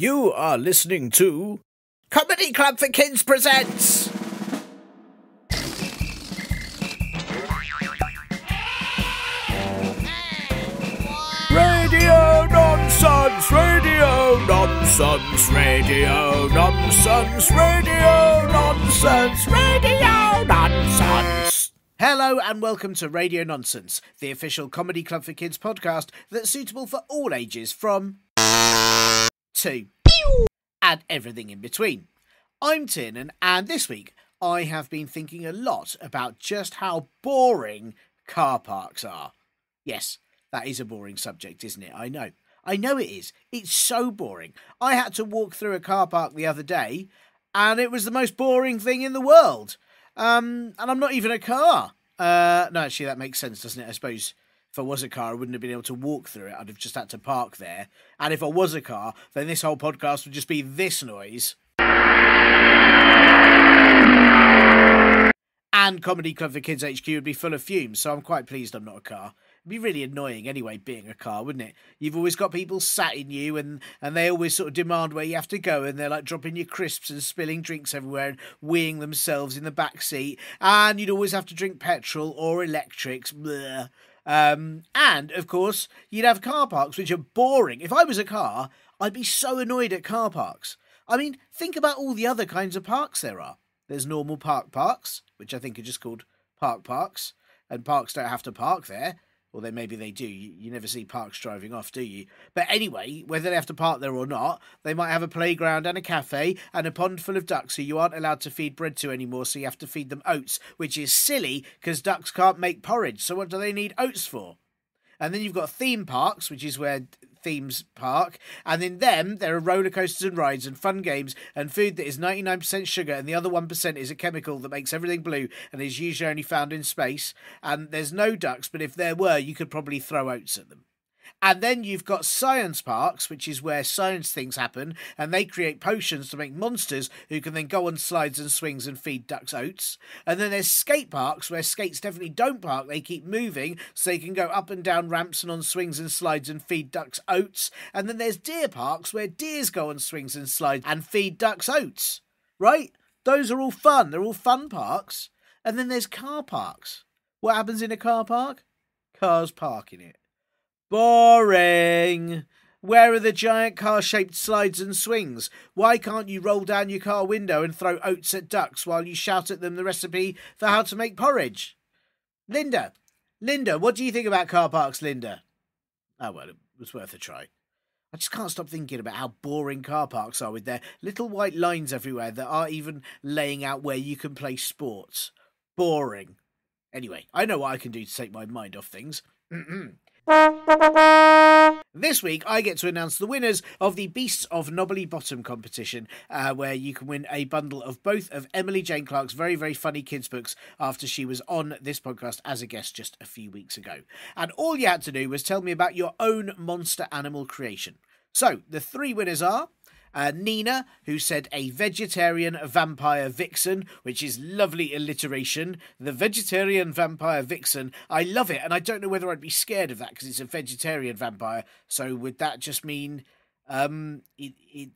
You are listening to Comedy Club for Kids presents. Radio nonsense, radio nonsense, radio nonsense, radio nonsense, radio nonsense. Hello and welcome to Radio Nonsense, the official comedy club for kids podcast that's suitable for all ages from to and everything in between. I'm Tiernan, and this week I have been thinking a lot about just how boring car parks are. Yes, that is a boring subject, isn't it? I know. I know it is. It's so boring. I had to walk through a car park the other day, and it was the most boring thing in the world. Um, and I'm not even a car. Uh, no, actually, that makes sense, doesn't it? I suppose I was a car, I wouldn't have been able to walk through it. I'd have just had to park there. And if I was a car, then this whole podcast would just be this noise. And Comedy Club for Kids HQ would be full of fumes, so I'm quite pleased I'm not a car. It'd be really annoying anyway, being a car, wouldn't it? You've always got people sat in you and, and they always sort of demand where you have to go and they're like dropping your crisps and spilling drinks everywhere and weeing themselves in the back seat. And you'd always have to drink petrol or electrics. Bleh. Um, and of course, you'd have car parks which are boring. If I was a car, I'd be so annoyed at car parks. I mean, think about all the other kinds of parks there are. There's normal park parks, which I think are just called park parks, and parks don't have to park there. Or then maybe they do. You, you never see parks driving off, do you? But anyway, whether they have to park there or not, they might have a playground and a cafe and a pond full of ducks who you aren't allowed to feed bread to anymore, so you have to feed them oats, which is silly because ducks can't make porridge. So what do they need oats for? And then you've got theme parks, which is where themes park, and in them there are roller coasters and rides and fun games and food that is 99% sugar and the other 1% is a chemical that makes everything blue and is usually only found in space. And there's no ducks, but if there were, you could probably throw oats at them. And then you've got science parks, which is where science things happen, and they create potions to make monsters who can then go on slides and swings and feed ducks oats. And then there's skate parks, where skates definitely don't park, they keep moving, so they can go up and down ramps and on swings and slides and feed ducks oats. And then there's deer parks, where deers go on swings and slides and feed ducks oats. Right? Those are all fun. They're all fun parks. And then there's car parks. What happens in a car park? Cars park in it. Boring. Where are the giant car shaped slides and swings? Why can't you roll down your car window and throw oats at ducks while you shout at them the recipe for how to make porridge? Linda, Linda, what do you think about car parks, Linda? Oh, well, it was worth a try. I just can't stop thinking about how boring car parks are with their little white lines everywhere that aren't even laying out where you can play sports. Boring. Anyway, I know what I can do to take my mind off things. This week, I get to announce the winners of the Beasts of Knobbly Bottom competition, uh, where you can win a bundle of both of Emily Jane Clark's very, very funny kids' books after she was on this podcast as a guest just a few weeks ago. And all you had to do was tell me about your own monster animal creation. So, the three winners are uh, Nina, who said a vegetarian vampire vixen, which is lovely alliteration. The vegetarian vampire vixen. I love it, and I don't know whether I'd be scared of that because it's a vegetarian vampire. So would that just mean um, it, it?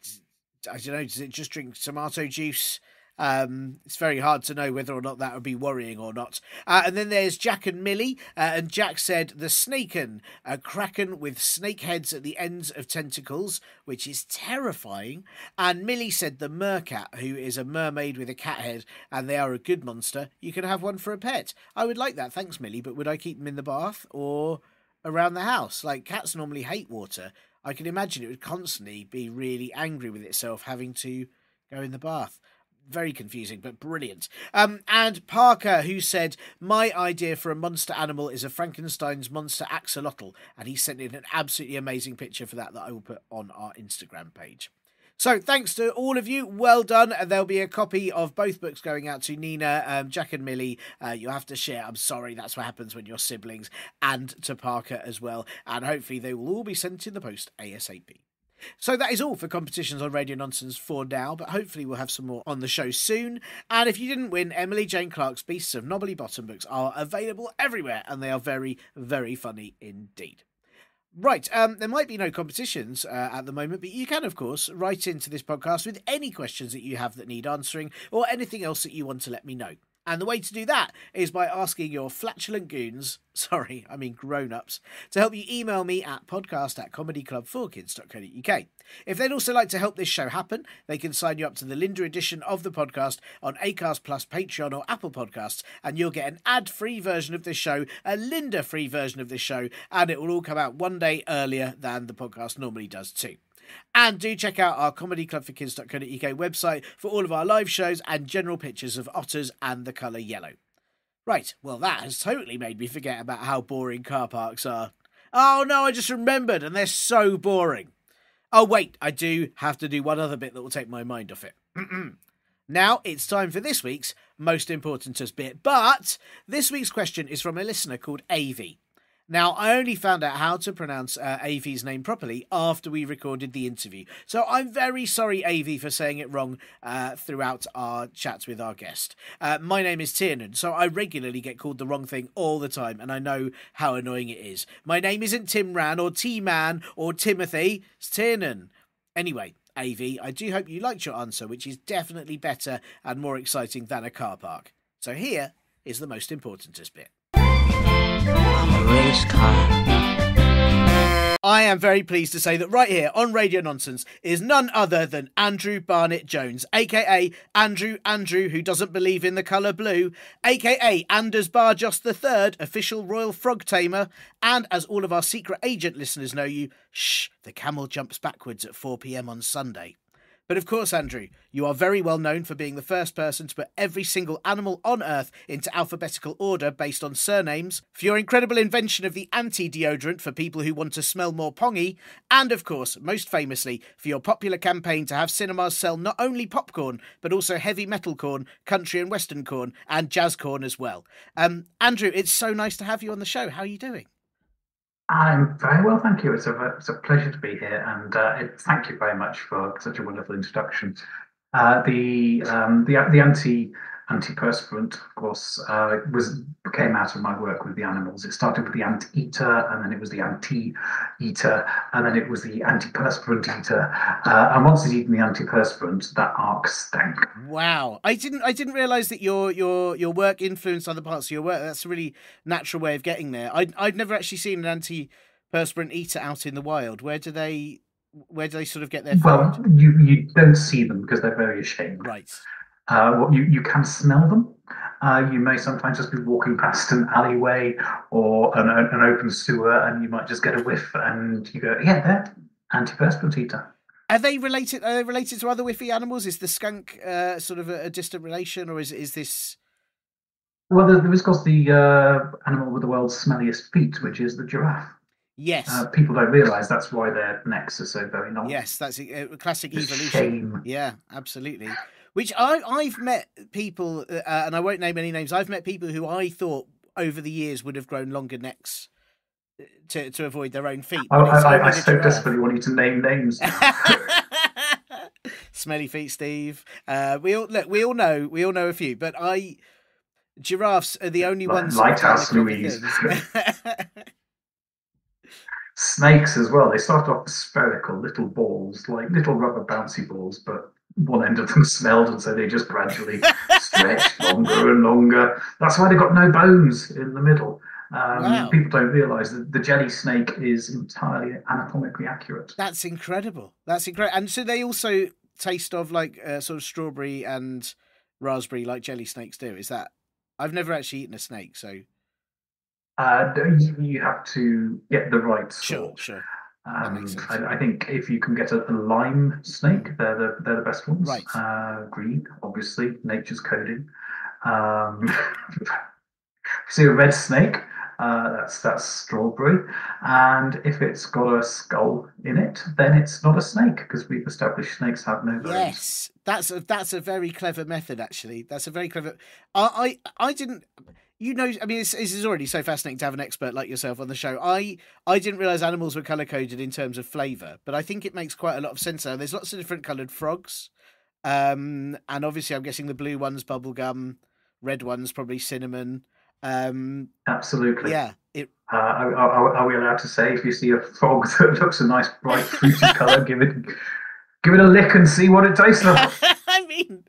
I don't know. Does it just drink tomato juice? Um, it's very hard to know whether or not that would be worrying or not. Uh, and then there's Jack and Millie, uh, and Jack said the snaken, a kraken with snake heads at the ends of tentacles, which is terrifying. And Millie said the mercat, who is a mermaid with a cat head, and they are a good monster. You can have one for a pet. I would like that, thanks, Millie. But would I keep them in the bath or around the house? Like cats normally hate water. I can imagine it would constantly be really angry with itself having to go in the bath very confusing, but brilliant. Um, and Parker, who said, My idea for a monster animal is a Frankenstein's monster axolotl. And he sent in an absolutely amazing picture for that that I will put on our Instagram page. So thanks to all of you. Well done. And there'll be a copy of both books going out to Nina, um, Jack and Millie. Uh, you'll have to share. I'm sorry. That's what happens when you're siblings. And to Parker as well. And hopefully they will all be sent in the post ASAP. So that is all for competitions on Radio Nonsense for now, but hopefully we'll have some more on the show soon. And if you didn't win, Emily Jane Clark's Beasts of Knobbly Bottom books are available everywhere, and they are very, very funny indeed. Right. Um, there might be no competitions uh, at the moment, but you can, of course, write into this podcast with any questions that you have that need answering or anything else that you want to let me know. And the way to do that is by asking your flatulent goons, sorry, I mean grown ups, to help you email me at podcast at comedyclub4kids.co.uk. If they'd also like to help this show happen, they can sign you up to the Linda edition of the podcast on Acast Plus, Patreon, or Apple Podcasts, and you'll get an ad free version of this show, a Linda free version of this show, and it will all come out one day earlier than the podcast normally does, too. And do check out our comedyclub4kids.co.uk website for all of our live shows and general pictures of otters and the colour yellow. Right, well, that has totally made me forget about how boring car parks are. Oh no, I just remembered, and they're so boring. Oh, wait, I do have to do one other bit that will take my mind off it. now it's time for this week's most importantest bit, but this week's question is from a listener called Ave. Now, I only found out how to pronounce uh, Ave's name properly after we recorded the interview. So I'm very sorry, Ave, for saying it wrong uh, throughout our chats with our guest. Uh, my name is Tiernan, so I regularly get called the wrong thing all the time, and I know how annoying it is. My name isn't Timran or T-Man or Timothy, it's Tiernan. Anyway, Ave, I do hope you liked your answer, which is definitely better and more exciting than a car park. So here is the most importantest bit a race car. I am very pleased to say that right here on Radio Nonsense is none other than Andrew Barnett Jones, aka Andrew Andrew, who doesn't believe in the colour blue, aka Anders Barjos III, official royal frog tamer, and as all of our secret agent listeners know you, shh, the camel jumps backwards at 4 pm on Sunday. But of course, Andrew, you are very well known for being the first person to put every single animal on Earth into alphabetical order based on surnames, for your incredible invention of the anti deodorant for people who want to smell more pongy, and of course, most famously, for your popular campaign to have cinemas sell not only popcorn, but also heavy metal corn, country and western corn, and jazz corn as well. Um, Andrew, it's so nice to have you on the show. How are you doing? I'm very well, thank you. It's a, it's a pleasure to be here, and uh, it, thank you very much for such a wonderful introduction. Uh, the um, the the anti antiperspirant, of course, uh, was came out of my work with the animals. It started with the ant-eater, and then it was the anti-eater, and then it was the antiperspirant eater. Uh, and once it's eaten the antiperspirant, that arc stank. Wow, I didn't I didn't realise that your your your work influenced other parts of your work. That's a really natural way of getting there. I I'd never actually seen an antiperspirant eater out in the wild. Where do they where do they sort of get their food? Well, you you don't see them because they're very ashamed. Right. Uh, you, you can smell them. Uh, you may sometimes just be walking past an alleyway or an, an open sewer and you might just get a whiff and you go, yeah, they're antiperspirant eater. Are they related? Are they related to other whiffy animals? Is the skunk uh, sort of a, a, distant relation, or is is this? Well, there, is, of course, the uh, animal with the world's smelliest feet, which is the giraffe. Yes. Uh, people don't realise that's why their necks are so very long. Yes, that's a, a classic evolution. Shame. Yeah, absolutely. Which I I've met people, uh, and I won't name any names. I've met people who I thought over the years would have grown longer necks uh, to to avoid their own feet. Oh, I, I, I so desperately want you to name names. Smelly feet, Steve. Uh, we all look. We all know. We all know a few, but I giraffes are the only ones. Lighthouse Louise. Snakes as well. They start off spherical, little balls, like little rubber bouncy balls, but one end of them smelled, and so they just gradually stretched longer and longer. That's why they got no bones in the middle. Um, wow. People don't realise that the jelly snake is entirely anatomically accurate. That's incredible. That's incredible. And so they also taste of like uh, sort of strawberry and raspberry, like jelly snakes do. Is that? I've never actually eaten a snake, so. Uh, you have to get the right sort. Sure, sure. Um, I, I, think if you can get a, a, lime snake, they're the they're the best ones. Right. Uh, green, obviously, nature's coding. Um, see a red snake, uh, that's that's strawberry, and if it's got a skull in it, then it's not a snake because we've established snakes have no bones. Yes, that's a that's a very clever method. Actually, that's a very clever. I I, I didn't you know, I mean, this, is already so fascinating to have an expert like yourself on the show. I I didn't realize animals were color coded in terms of flavor, but I think it makes quite a lot of sense. Now. There's lots of different colored frogs, um, and obviously, I'm guessing the blue ones bubblegum, red ones probably cinnamon. Um, Absolutely. Yeah. It, Uh, are, are, are we allowed to say if you see a frog that looks a nice bright fruity colour, give it give it a lick and see what it tastes like? I mean,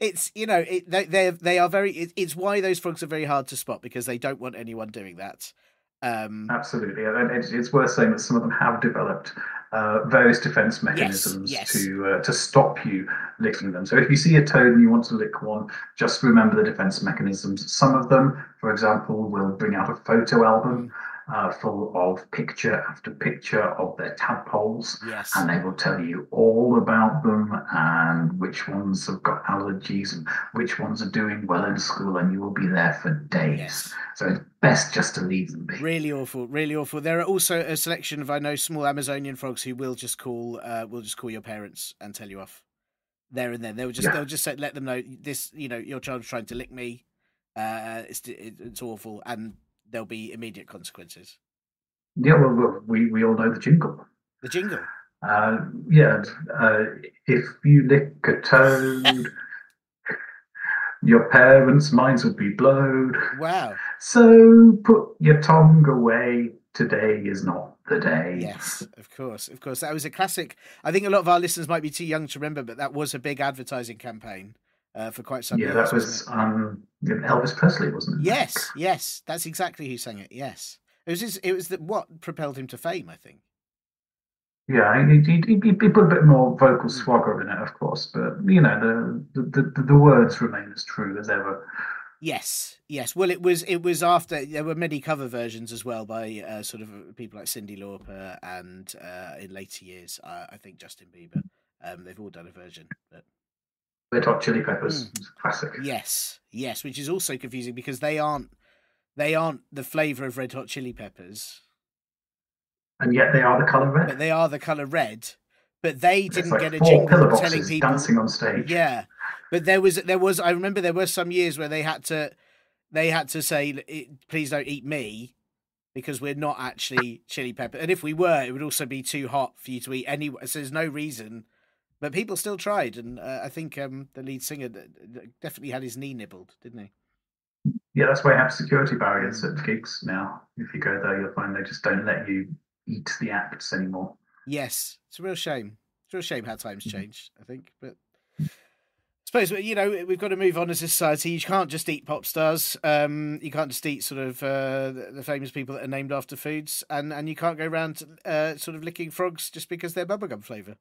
it's you know it, they they they are very. It, it's why those frogs are very hard to spot because they don't want anyone doing that. Um, Absolutely, and it's, it's worth saying that some of them have developed uh, various defense mechanisms yes. to uh, to stop you licking them. So if you see a toad and you want to lick one, just remember the defense mechanisms. Some of them, for example, will bring out a photo album uh, full of picture after picture of their tadpoles, yes. and they will tell you all about them and which ones have got allergies and which ones are doing well in school, and you will be there for days. Yes. So it's best just to leave them be. Really awful, really awful. There are also a selection of I know small Amazonian frogs who will just call uh, will just call your parents and tell you off there and then. They'll just Yeah. they'll just say, let them know this. You know, your child's trying to lick me. Uh, it's it's awful, and there'll be immediate consequences. Yeah, well, we, we all know the jingle. The jingle. Uh, yeah, uh, if you lick a toad, your parents' minds will be blown. Wow. So put your tongue away. Today is not the day. Yes, of course, of course. That was a classic. I think a lot of our listeners might be too young to remember, but that was a big advertising campaign uh, for quite some time. Yeah, years. that wasn't was um, Elvis Presley, wasn't it? Yes, yes, that's exactly who sang it. Yes, it was. His, it was the, what propelled him to fame, I think. Yeah, he, he, he, he put a bit more Hmm. vocal swagger in it, of course, but you know the the, the, the words remain as true as ever. Yes, yes. Well, it was. It was after there were many cover versions as well by uh, sort of people like Cyndi Lauper and uh, in later years, uh, I think Justin Bieber. Um, they've all done a version. But Red Hot Chili Peppers, Mm. classic. yes, yes, which is also confusing because they aren't. They aren't the flavour of Red Hot Chili Peppers, And yet they are the color red. but they are the colour red. But they It's didn't like get a jingle telling people dancing on stage. Yeah, but there was there was I remember there were some years where they had to they had to say please don't eat me because we're not actually chili pepper and if we were it would also be too hot for you to eat anyway so there's no reason but people still tried and uh, I think um, the lead singer definitely had his knee nibbled didn't he Yeah, that's why I have security barriers at gigs now. If you go there, you'll find they just don't let you eat the acts anymore. yes it's a real shame it's a real shame how times change, I think but I suppose you know we've got to move on as a society. You can't just eat pop stars. Um, you can't just eat sort of uh, the, the famous people that are named after foods, and and you can't go around uh, sort of licking frogs just because they're bubblegum flavour.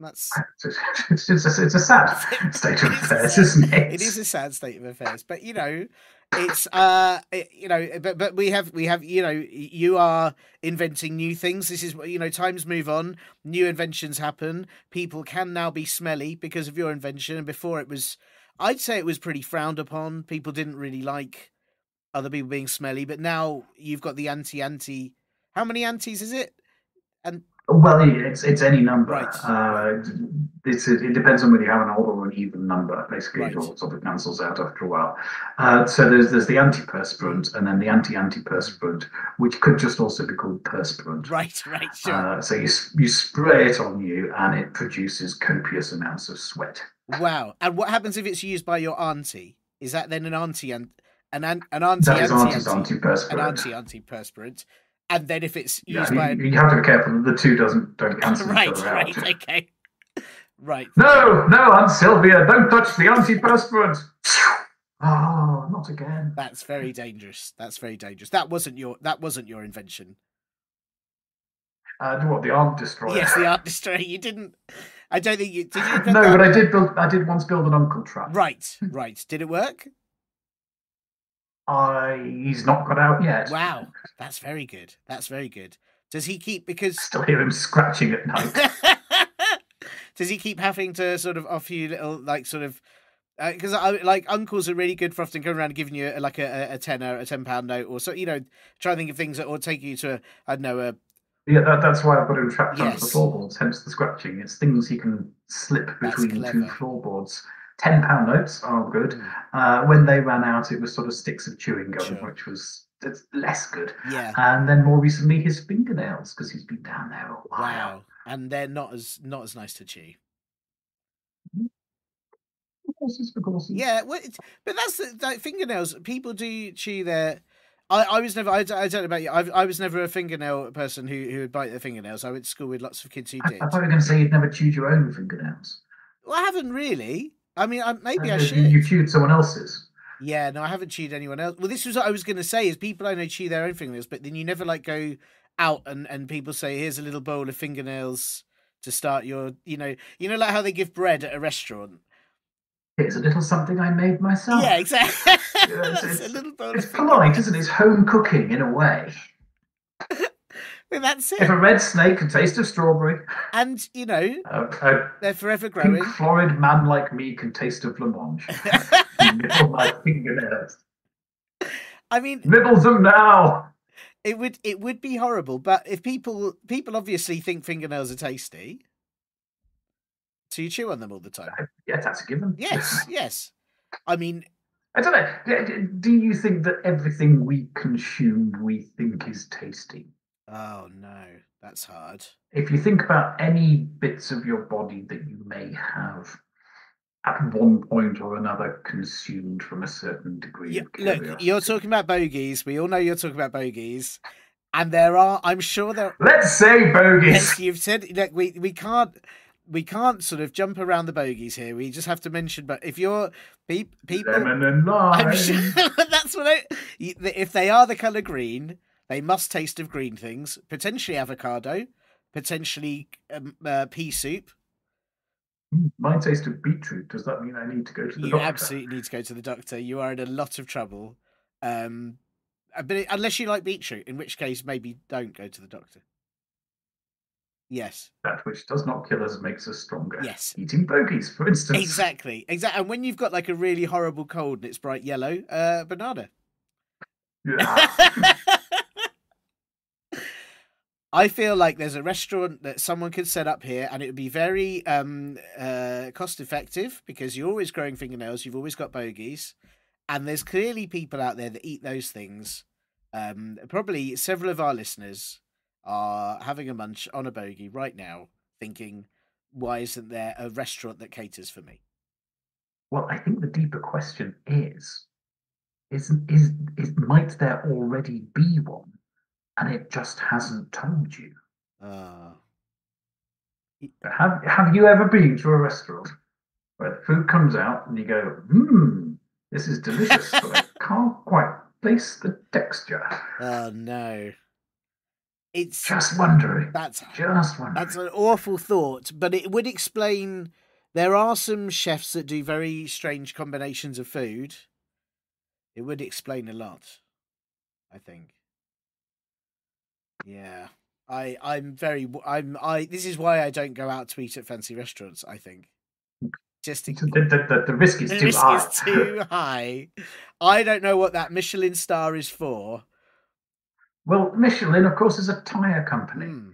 That's It's, it's, a, it's a sad state of It is a affairs, isn't it? it is a sad state of affairs, but you know, it's uh, it- you know, but but we have we have you know, you are inventing new things. This is you know, times move on, new inventions happen. People can now be smelly because of your invention, and before it was, I'd say it was pretty frowned upon. People didn't really like other people being smelly, but now you've got the anti anti. How many antis is it? Well, it's it's any number. Right. Uh, it's it depends on whether you have an odd or an even number. Basically, Right. it all sort of cancels out after a while. Uh, so there's there's the antiperspirant and then the anti-antiperspirant, which could just also be called perspirant. Right, right, sure. Uh, so you you spray it on you, and it produces copious amounts of sweat. Wow. And what happens if it's used by your auntie? Is that then an auntie and an an, auntie That is auntie auntie's auntie, an antiperspirant. auntie auntie perspirant? And then if it's Yeah, used by you, you have to be careful that the two doesn't don't cancel right, each other out. right, okay, right. No, no, Aunt Sylvia, don't touch the antiperspirant. Oh, not again. That's very dangerous. That's very dangerous. That wasn't your that wasn't your invention. Uh, what the arm destroyer? Yes, the art destroyer. You didn't. I don't think you did. You no, that? but I did build. I did once build an uncle trap. Right, right. Did it work? I he's not got out yet. Wow, that's very good. That's very good. Does he keep because Still hear him scratching at night. Does he keep having to sort of offer you little like sort of uh, because I like uncles are really good for often going around giving you uh, like a, a tenner, a ten pound note, or so you know, try to think of things that or take you to a I don't know a yeah, that, that's why I've got him trapped under the floorboards. Hence the scratching. It's things he can slip between two floorboards. Ten pound notes are good. Mm. Uh, when they ran out, it was sort of sticks of chewing gum, Sure. which was less good. yeah. And then more recently, his fingernails because he's been down there a while. Wow, and they're not as not as nice to chew. Horses for courses. Yeah, well, it's, but that's the, like fingernails. People do chew their. I, I was never. I, don't- I don't know about you. I, I was never a fingernail person who who would bite their fingernails. I went to school with lots of kids who I, did. I thought you were going to say you'd never chewed your own fingernails. Well, I haven't really. I mean, I, maybe I Uh, should. You chewed someone else's. Yeah, no, I haven't chewed anyone else. Well, this was what I was going to say: is people I know chew their own fingernails, but then you never like go out and and people say, "Here's a little bowl of fingernails to start your," you know, you know, like how they give bread at a restaurant. It's a little something I made myself. Yeah, exactly. it's- a it's- little bowl It's polite, isn't it? It's home cooking in a way. Well, that's it. If a red snake can taste of strawberry, And you know, a, a they're forever growing. pink florid man like me can taste of blancmange. Nibble my fingernails. I mean, Nibble them now. it would it would be horrible, but if people people obviously think fingernails are tasty, so you chew on them all the time. Uh, yes, that's a given. Yes, yes. I mean, I don't know. Do you think that everything we consume we think is tasty? Oh no, that's hard. If you think about any bits of your body that you may have at one point or another consumed from a certain degree look, you're talking about bogies. We all know you're talking about bogies, and there are. I'm sure there. Let's say bogies. Yes, you've said. Look, we we can't. We can't sort of jump around the bogies here. We just have to mention. But if you're pe- people, and lime. I'm sure that's what I. If they are the color green, they must taste of green things. Potentially avocado, potentially um, uh, pea soup. My taste of beetroot. Does that mean I need to go to the You doctor? You absolutely need to go to the doctor. You are in a lot of trouble. Um, uh, but it- unless you like beetroot, in which case maybe don't go to the doctor. Yes, That which does not kill us makes us stronger. yes, Eating bogies, for instance. exactly, exactly. And when you've got like a really horrible cold and it's bright yellow, uh, banana. Yeah. I feel like there's a restaurant that someone could set up here, and it would be very um, uh, cost effective because you're always growing fingernails, you've always got bogies, and there's clearly people out there that eat those things. Um, probably several of our listeners are having a munch on a bogey right now, thinking, "Why isn't there a restaurant that caters for me?" Well, I think the deeper question is, is, is, is might there already be one, and it just hasn't told you? Uh, Have Have you ever been to a restaurant where the food comes out and you go, "Hmm, this is delicious," but I can't quite place the texture. oh no, it's Just wondering. that's Just wondering. That's an awful thought, but it would explain. There are some chefs that do very strange combinations of food. It would explain a lot, I think. Yeah, I I'm very I'm I. This is why I don't go out to eat at fancy restaurants. I think just to, the, the, the, risk is the too risk high. is too high. I don't know what that Michelin star is for. well, Michelin, of course, is a tire company. Hmm.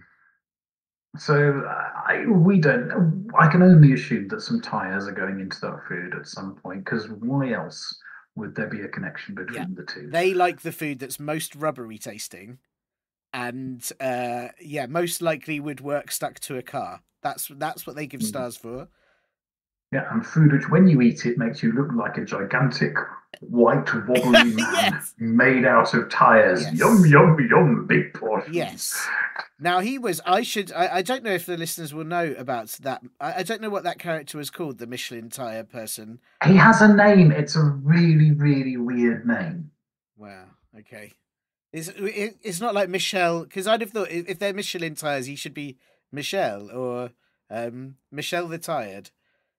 So I, we don't. I can only assume that some tires are going into that food at some point. Because why else would there be a connection between Yeah. the two? They like the food that's most rubbery tasting, and uh, yeah, most likely would work stuck to a car. That's that's what they give Mhm. stars for. Yeah, and food which, when you eat it, makes you look like a gigantic white wobbly man Yes. made out of tires. Yes. Yum yum yum, big portions. Yes. Now he was. I should. I, I don't know if the listeners will know about that. I, I don't know what that character was called. The Michelin tire person. He has a name. It's a really, really weird name. Wow. Okay. It's it, it's not like Michelle because I'd have thought if they're Michelin tires, he should be Michelle or um Michelle the tired.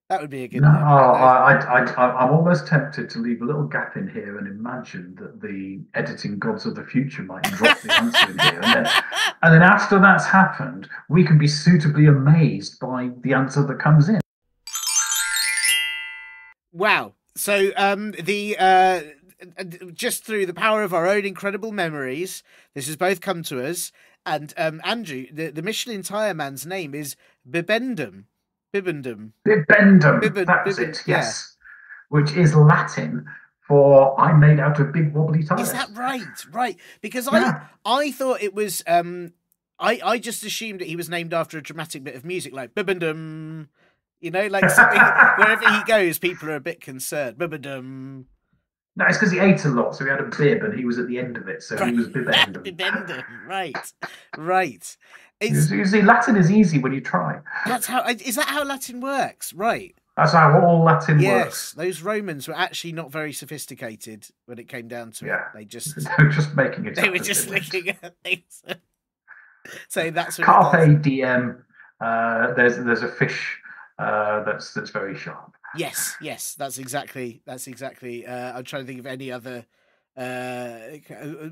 That would be a good. No, name. I, I, I, I'm almost tempted to leave a little gap in here and imagine that the editing gods of the future might drop the answer in here. And then, and then after that's happened, we can be suitably amazed by the answer that comes in. Wow. So um the uh just through the power of our own incredible memories, this has both come to us. And um Andrew, the, the Michelin tire man's name is Bibendum. Bibendum. Bibendum, Bibend- that's bibend, it, yes. Which is Latin for I'm made out of big wobbly tires. Is that right? Right. Because Yeah. I I thought it was um I, I just assumed that he was named after a dramatic bit of music like Bibendum. You know, like wherever he goes, people are a bit concerned. Bibendum. No, it's because he ate a lot, so he had a bib, and he was at the end of it, so he was bibendum. Bibendum, right, right. You It's see- you see, Latin is easy when you try. that's how is that how Latin works? Right. That's how all Latin Yes, works. Yes, those Romans were actually not very sophisticated when it came down to Yeah. it. They just They're just making it. they were just looking at things. so that's what. Carpe diem. Uh, there's there's a fish uh, that's that's very sharp. Yes, yes, that's exactly that's exactly. Uh, I'm trying to think of any other. Uh,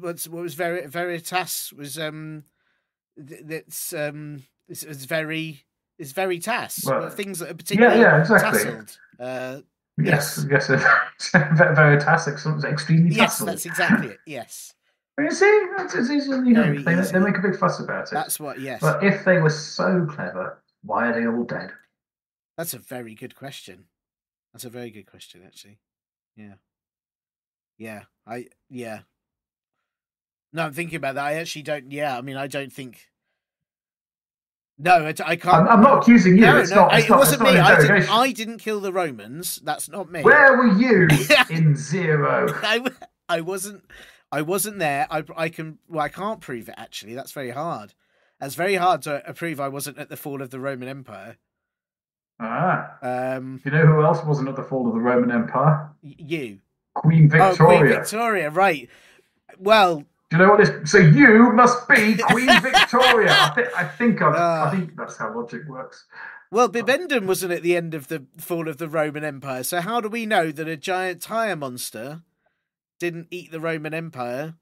what's what was Ver- Veritas was um, that's um, it's, it's very it's Veritas. Well, things that are particularly yeah, exactly. tasseled. Uh, Yes, yes, veritas, something extremely yes, tasseled. that's exactly it. Yes, You see, it's, it's easy, you know, they, easy. they make a big fuss about it. that's what. Yes, But if they were so clever, why are they all dead? that's a very good question. That's a very good question, actually. Yeah, yeah, I yeah. No, I'm thinking about that. I actually don't. Yeah, I mean, I don't think. No, I can't. I'm, I'm not accusing you. No, it's no, not. It's it not, wasn't me. I didn't. I didn't kill the Romans. That's not me. Where were you in zero? I, I wasn't. I wasn't there. I I can. Well, I can't prove it. Actually, that's very hard. That's very hard to prove. I wasn't at the fall of the Roman Empire. Ah, Um, you know who else wasn't at the fall of the Roman Empire? you. Queen Oh, Victoria. Queen Victoria. Right. Well, Do you know what this? So you must be Queen Victoria. I, thi- I think I've, Ah. I think that's how logic works. well, Bibendum wasn't at the end of the fall of the Roman Empire. So how do we know that a giant tire monster didn't eat the Roman Empire?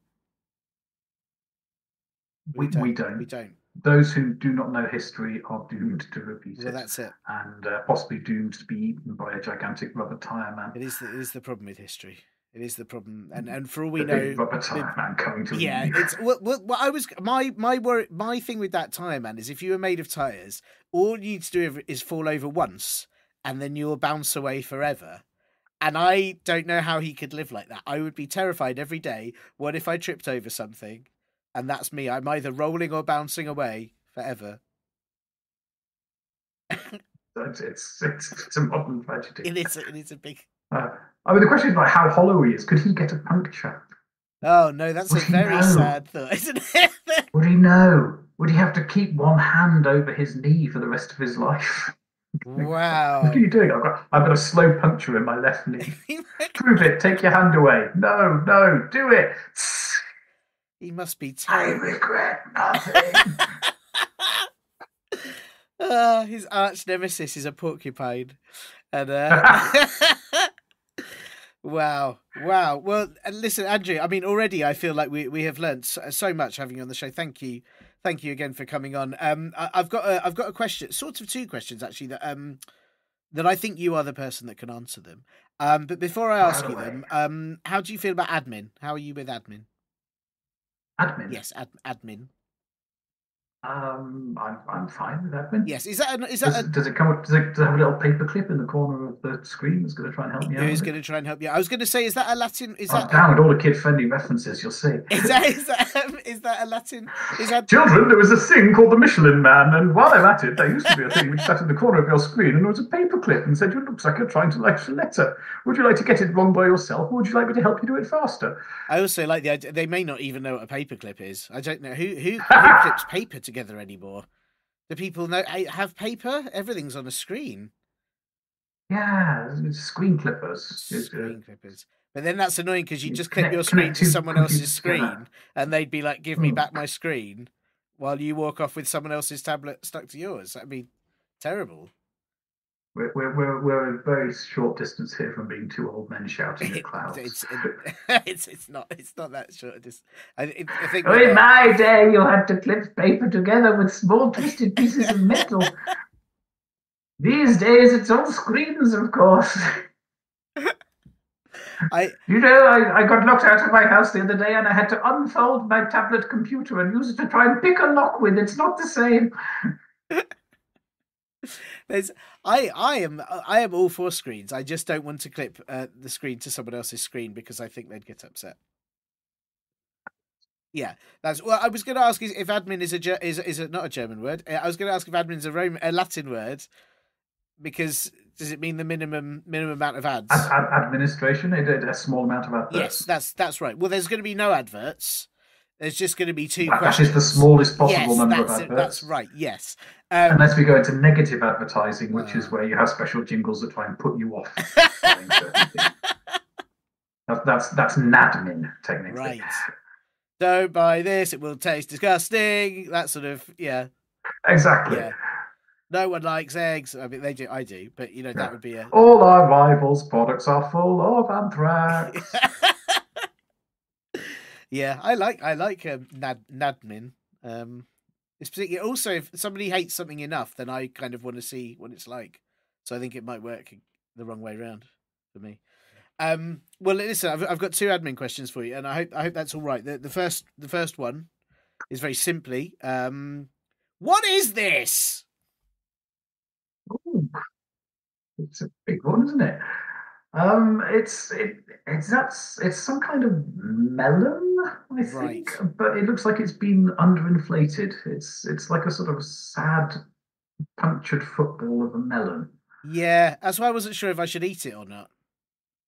We, we don't. We don't. Those who do not know history are doomed to repeat Well, it, that's it. and uh, possibly doomed to be eaten by a gigantic rubber tire man. It is. The, it is the problem with history. It is the problem, and and for all we the know, rubber tire man coming to yeah, it's well, well, what I was my my worry, my thing with that tire man is if you were made of tires, all you need to do is fall over once, and then you'll bounce away forever. And I don't know how he could live like that. I would be terrified every day. What if I tripped over something, and that's me? I'm either rolling or bouncing away forever. It's, it's, it's, a modern tragedy. It is. It is a big. Uh, I mean, the question is like how hollow he is. Could he get a puncture? Oh no, that's a Would he very know? sad thought, isn't it? Would he know? Would he have to keep one hand over his knee for the rest of his life? wow. What are you doing? I've got I've got a slow puncture in my left knee. Prove it. Take your hand away. No, no, do it. He must be I regret nothing. Uh, his arch nemesis is a porcupine, and uh, wow, wow. Well, listen, Andrew. I mean, already I feel like we, we have learned so, so much having you on the show. Thank you, thank you again for coming on. Um, I, I've got a, I've got a question, sort of two questions actually that um that I think you are the person that can answer them. Um, but before I ask you them, um, how do you feel about admin? How are you with admin? Admin. Yes, ad, admin. Um, I'm I'm fine with admin. Yes, is that a, is that Does, a, does it come? with- Does it, does it have a little paper clip in the corner of the screen that's going to try and help me out? who's going to try and help you? I was going to say, is that a Latin? Is Oh, that damn it! All the kid-friendly references you'll see. Is that is that um, is that a Latin? Is that Children, there was a thing called the Michelin Man, and while they're at it, there used to be a thing which sat in the corner of your screen, and there was a paperclip and said, "You looks like you're trying to write a letter. Would you like to get it wrong by yourself, or would you like me to help you do it faster?" I also like the idea. They may not even know what a paperclip is. I don't know who who, who clips paper together anymore. Do people know eh, have paper? Everything's on a screen. Yeah, screen clippers. Screen clippers. But then that's annoying because you You just clip your screen to someone else's screen, and they'd be like, "Give me Hmm. back my screen," while you walk off with someone else's tablet stuck to yours. That'd be terrible. We're, we're, we're, we're a very short distance here from being two old men shouting at clouds. it's, it's it's not it's not that short. Just I, it, I think. Oh, in my day, you had to clip paper together with small twisted pieces of metal. These days, it's all screens, of course. I You know, I, I got locked out of my house the other day and I had to unfold my tablet computer and use it to try and pick a lock with. It's not the same. There's, I, I am, I am all for screens. I just don't want to clip uh, the screen to someone else's screen because I think they'd get upset. Yeah, that's well. I was going to ask is if admin is a is is a, not a German word. Uh, I was going to ask if admin is a Roman a Latin word because Does it mean the minimum minimum amount of ads? Ad, ad, administration, it, it, a small amount of adverts. Yes, that's that's right. Well, there's going to be no adverts. There's just going to be two questions. is the smallest possible yes, number that's of it, adverts. That's right. Yes. Um, Unless we go into negative advertising, which is Ah. where you have special jingles that try and put you off. That- that's that's NADMIN technically. right. Don't buy this; it will taste disgusting. That sort of yeah. Exactly. Yeah. No one likes eggs. I mean, they do. I do, but you know that would be a. All our rivals' products are full of anthrax. yeah, I like I like um, nad nadmin. Um, it's particularly also if somebody hates something enough, then I kind of want to see what it's like. So I think it might work the wrong way around for me. Um, well, listen, I've, I've got two admin questions for you, and I hope I hope that's all right. The, the first the first one is very simply, um, what is this? Ooh, it's a big one, isn't it? Um, it's it, it's that's it's some kind of melon, I think, Right. but it looks like it's been underinflated. It's it's like a sort of sad, punctured football of a melon. Yeah, that's why I wasn't sure if I should eat it or not.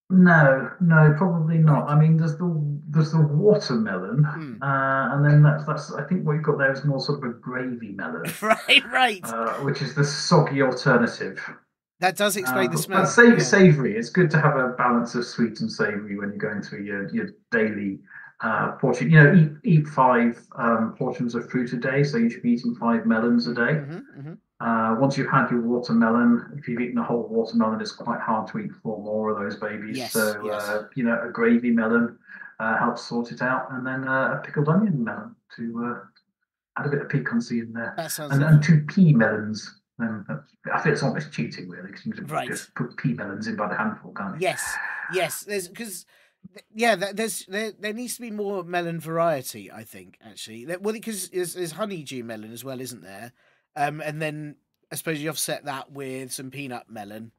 No, no, probably not. I mean, there's the there's the watermelon, Hmm. uh, and then that's that's I think what you've got there is more sort of a gravy melon, right, right. uh, which is the soggy alternative. That does explain Uh, the smell. But sa- Yeah. savoury. It's good to have a balance of sweet and savoury when you're going through your, your daily uh, portion. You know, eat eat five um, portions of fruit a day, so you should be eating five melons a day. Mhm, mhm. Uh, once you've had your watermelon, if you've eaten a whole watermelon, it's quite hard to eat four more of those babies. Yes, so, yes. Uh, you know, a gravy melon uh, helps sort it out, and then uh, a pickled onion melon to uh, add a bit of piquancy in there, That sounds and, and two pea melons. Then I think it's almost cheating, really, because you can Right. just put pea melons in by the handful, can't you? Yes, yes. There's because yeah, there's there there needs to be more melon variety. I think actually, well, because there's, there's honeydew melon as well, isn't there? Um, and then I suppose you offset that with some peanut melon.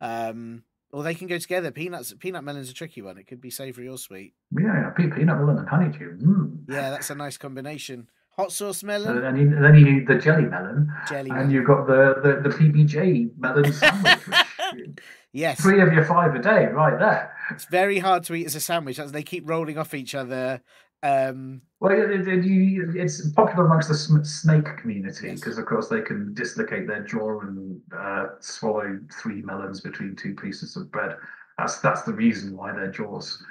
Um, or they can go together. Peanuts, peanut melon's a tricky one. It could be savoury or sweet. Yeah, pe- peanut melon and honeydew. Mm. Yeah, that's a nice combination. Hot sauce And melon, then you, then you need the jelly melon, jelly and melon. you've got the, the, the PBJ melon sandwich, which Yes, three of your five a day, right there. it's very hard to eat as a sandwich. as they keep rolling off each other. Um, Well, it, it, you, it's popular amongst the snake community Yes. because, of course, they can dislocate their jaw and uh, swallow three melons between two pieces of bread. That's that's the reason why their jaws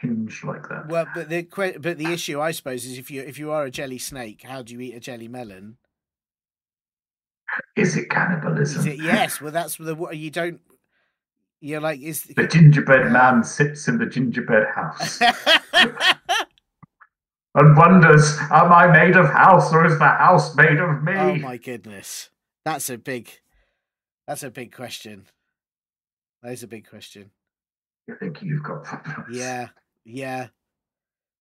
hinge like that. Well, but the but the issue, I suppose, is if you if you are a jelly snake, how do you eat a jelly melon? Is it cannibalism? Is it yes? Well, that's the you don't. You're like is. The gingerbread man sits in the gingerbread house and wonders, "Am I made of house, or is the house made of me?" oh my goodness, that's a big, that's a big question. That is a big question. You think you've got problems? Yeah, yeah.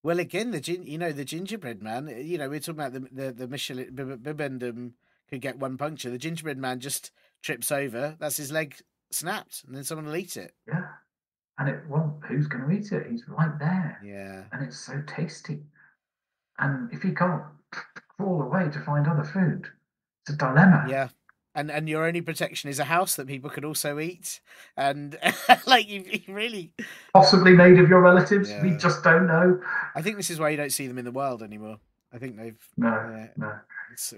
Well, again, the gin, you know, the gingerbread man. uh, You know, we're talking about the the the Michelin Bib- Bibendum could get one puncture. The gingerbread man just trips over. That's his leg snapped, and then someone will eat it. Yeah. And it, well, who's going to eat it? He's right there. Yeah. and it's so tasty. And if he can't crawl away to find other food, it's a dilemma. Yeah. And and your only protection is a house that people could also eat. And like you, you really Possibly made of your relatives. We just don't know. I think this is why you don't see them in the world anymore. I think they've No, Yeah. no.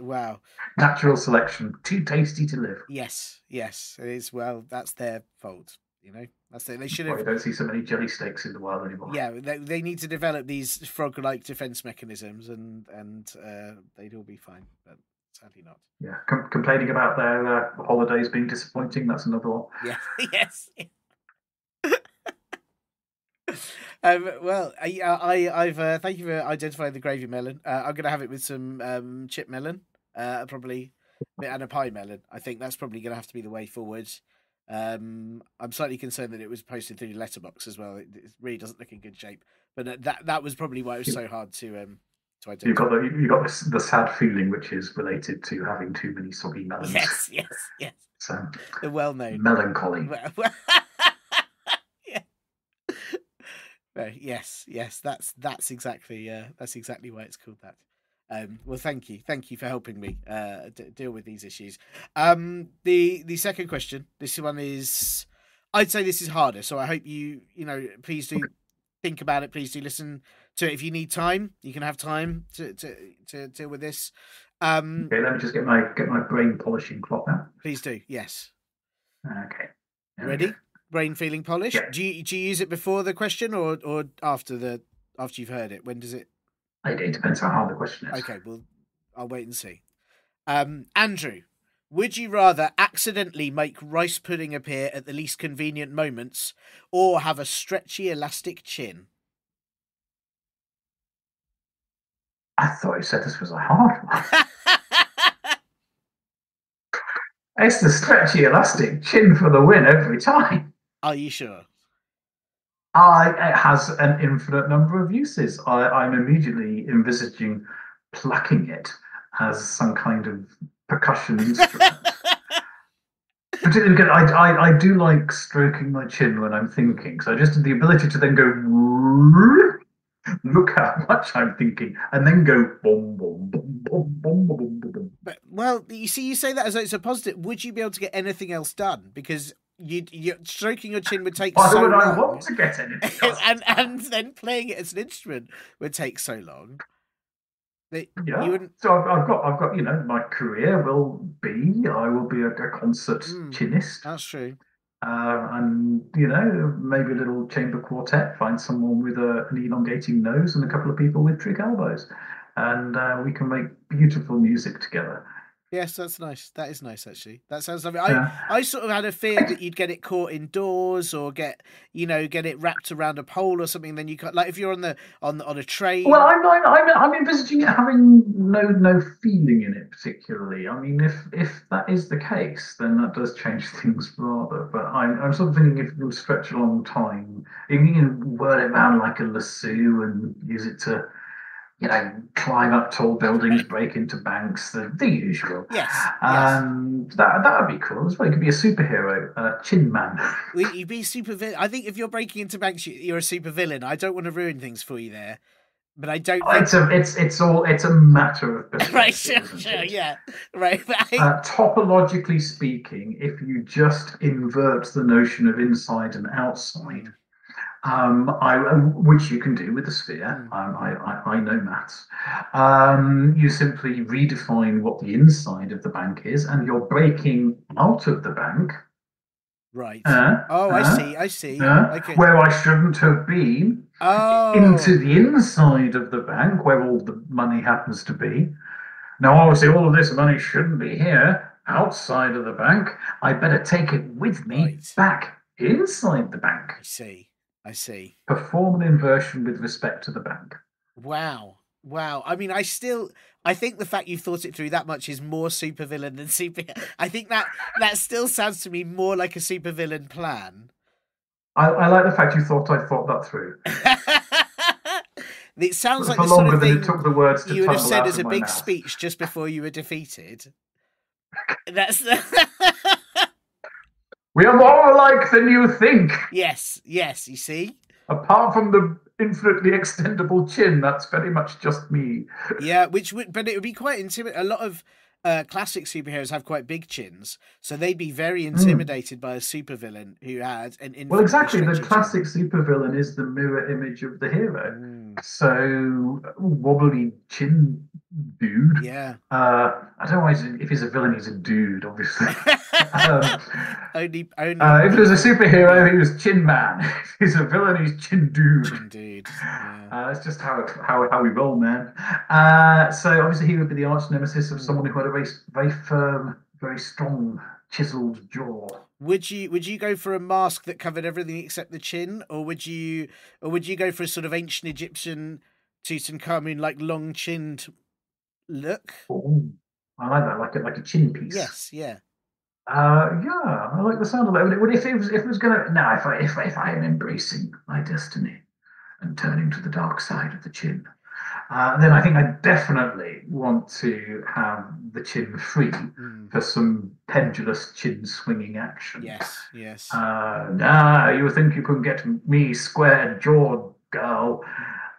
wow. Natural selection. Too tasty to live. Yes, yes. It is well, that's their fault, you know. That's their, they should have don't see so many jelly steaks in the wild anymore. yeah, they, they need to develop these frog like defense mechanisms and and uh, they'd all be fine, but sadly not. Yeah. Com- complaining about their uh, holidays being disappointing. That's another one. Yeah. yes. um, well, I, I, I've uh, thank you for identifying the gravy melon. Uh, I'm gonna have it with some um, chip melon, uh, probably, and a pie melon. I think that's probably gonna have to be the way forward. Um, I'm slightly concerned that it was posted through the letterbox as well. It, it really doesn't look in good shape. But that that was probably why it was so hard to um to identify. You've got the you got this, the sad feeling which is related to having too many soggy melons. Yes, yes, yes. So The well known. melancholy. yeah. Uh, yes, yes, that's that's exactly uh, that's exactly why it's called that. Um, well, thank you, thank you for helping me uh, d- deal with these issues. Um, the the second question, this one is, I'd say this is harder. So I hope you, you know, please do think about it. Please do listen to. If you need time, you can have time to to, to deal with this. Um, Okay, let me just get my get my brain polishing cloth now. please do. Yes. Okay. There Ready? Brain feeling polished. Yeah. Do you do you use it before the question or or after the after you've heard it? When does it? It, it depends how hard the question is. Okay, well, I'll wait and see. Um, Andrew, would you rather accidentally make rice pudding appear at the least convenient moments, or have a stretchy elastic chin? I thought you said this was a hard one. It's the stretchy elastic chin for the win every time. Are you sure? I, it has an infinite number of uses. I, I'm immediately envisaging plucking it as some kind of percussion instrument. Particularly I, I, I do like stroking my chin when I'm thinking. So just the ability to then go, look how much I'm thinking, and then go boom, boom, boom, boom, boom, boom, boom, boom. But, well, you see, you say that as though it's a positive. Would you be able to get anything else done? Because you you stroking your chin would take. Why so would long. I want to get anything? and and then playing it as an instrument would take so long. Yeah. You. So I've, I've, got I've got you know my career will be I will be a, a concert mm, chinist. That's true uh, and you know, maybe a little chamber quartet. Find someone with a, an elongating nose and a couple of people with trick elbows, and uh, we can make beautiful music together. Yes, that's nice. That is nice, actually. That sounds lovely. I, Yeah. I sort of had a fear that you'd get it caught indoors or get, you know, get it wrapped around a pole or something. Then you cut like if you're on the on on a train. Well, I'm, I'm, I'm, I'm envisaging it having no no feeling in it particularly. I mean, if if that is the case, then that does change things rather. But I'm, I'm sort of thinking if it will stretch a long time, if you can whirl it around like a lasso and use it to, you know, climb up tall buildings, break into banks, the, the usual. yes, yes. Um, that that would be cool as well. You could be a superhero, uh, Chin Man. You'd be super villain. I think if you're breaking into banks, you- you're a super villain. I don't want to ruin things for you there, but I don't. Think... It's a it's it's all it's a matter of right, sure, sure, yeah, right. I, Uh, topologically speaking, if you just invert the notion of inside and outside, um, I, which you can do with the sphere, Mm. um, I, I, I know maths, um, you simply redefine what the inside of the bank is, and you're breaking out of the bank. right. uh, oh, I uh, see. I see. uh, okay. Where I shouldn't have been, oh, into the inside of the bank where all the money happens to be. Now, obviously, all of this money shouldn't be here outside of the bank. I better take it with me Right. back inside the bank. I see. I see. Perform an inversion with respect to the bank. Wow. Wow. I mean, I still, I think the fact you thought it through that much is more supervillain than super. I think that that still sounds to me more like a supervillain plan. I, I like the fact you thought I thought that through. it sounds like the sort of thing it took the words to you would have said as a big mouth. speech just before you were defeated. That's the. We are more alike than you think. yes, yes. You see, Apart from the infinitely extendable chin, that's very much just me. yeah. Which would, but it would be quite intimidating. A lot of uh, classic superheroes have quite big chins, so they'd be very intimidated by a supervillain who had an. Hmm. Well, exactly. The stretchy chin. classic supervillain is the mirror image of the hero. Mm, So wobbly chin dude. yeah. Uh, I don't know why he's, if he's a villain, he's a dude, obviously. um, only, only. uh, if he was a superhero, he was chin man. if he's a villain, he's chin dude. Indeed. Yeah. Uh, that's just how how how we roll, man. Uh, so obviously he would be the arch nemesis of someone who had a very very firm, very strong, chiseled jaw. Would you would you go for a mask that covered everything except the chin, or would you or would you go for a sort of ancient Egyptian Tutankhamun like long chinned look? Ooh, I like that, like a like a chin piece. Yes, yeah. Uh, yeah, I like the sound of that. But if it was, if it was gonna, now if I, if, if I am embracing my destiny and turning to the dark side of the chin, uh, then I think I definitely want to have the chin free Mm, for some pendulous chin swinging action. yes, yes. Uh, nah, you think you can get me square jawed, girl?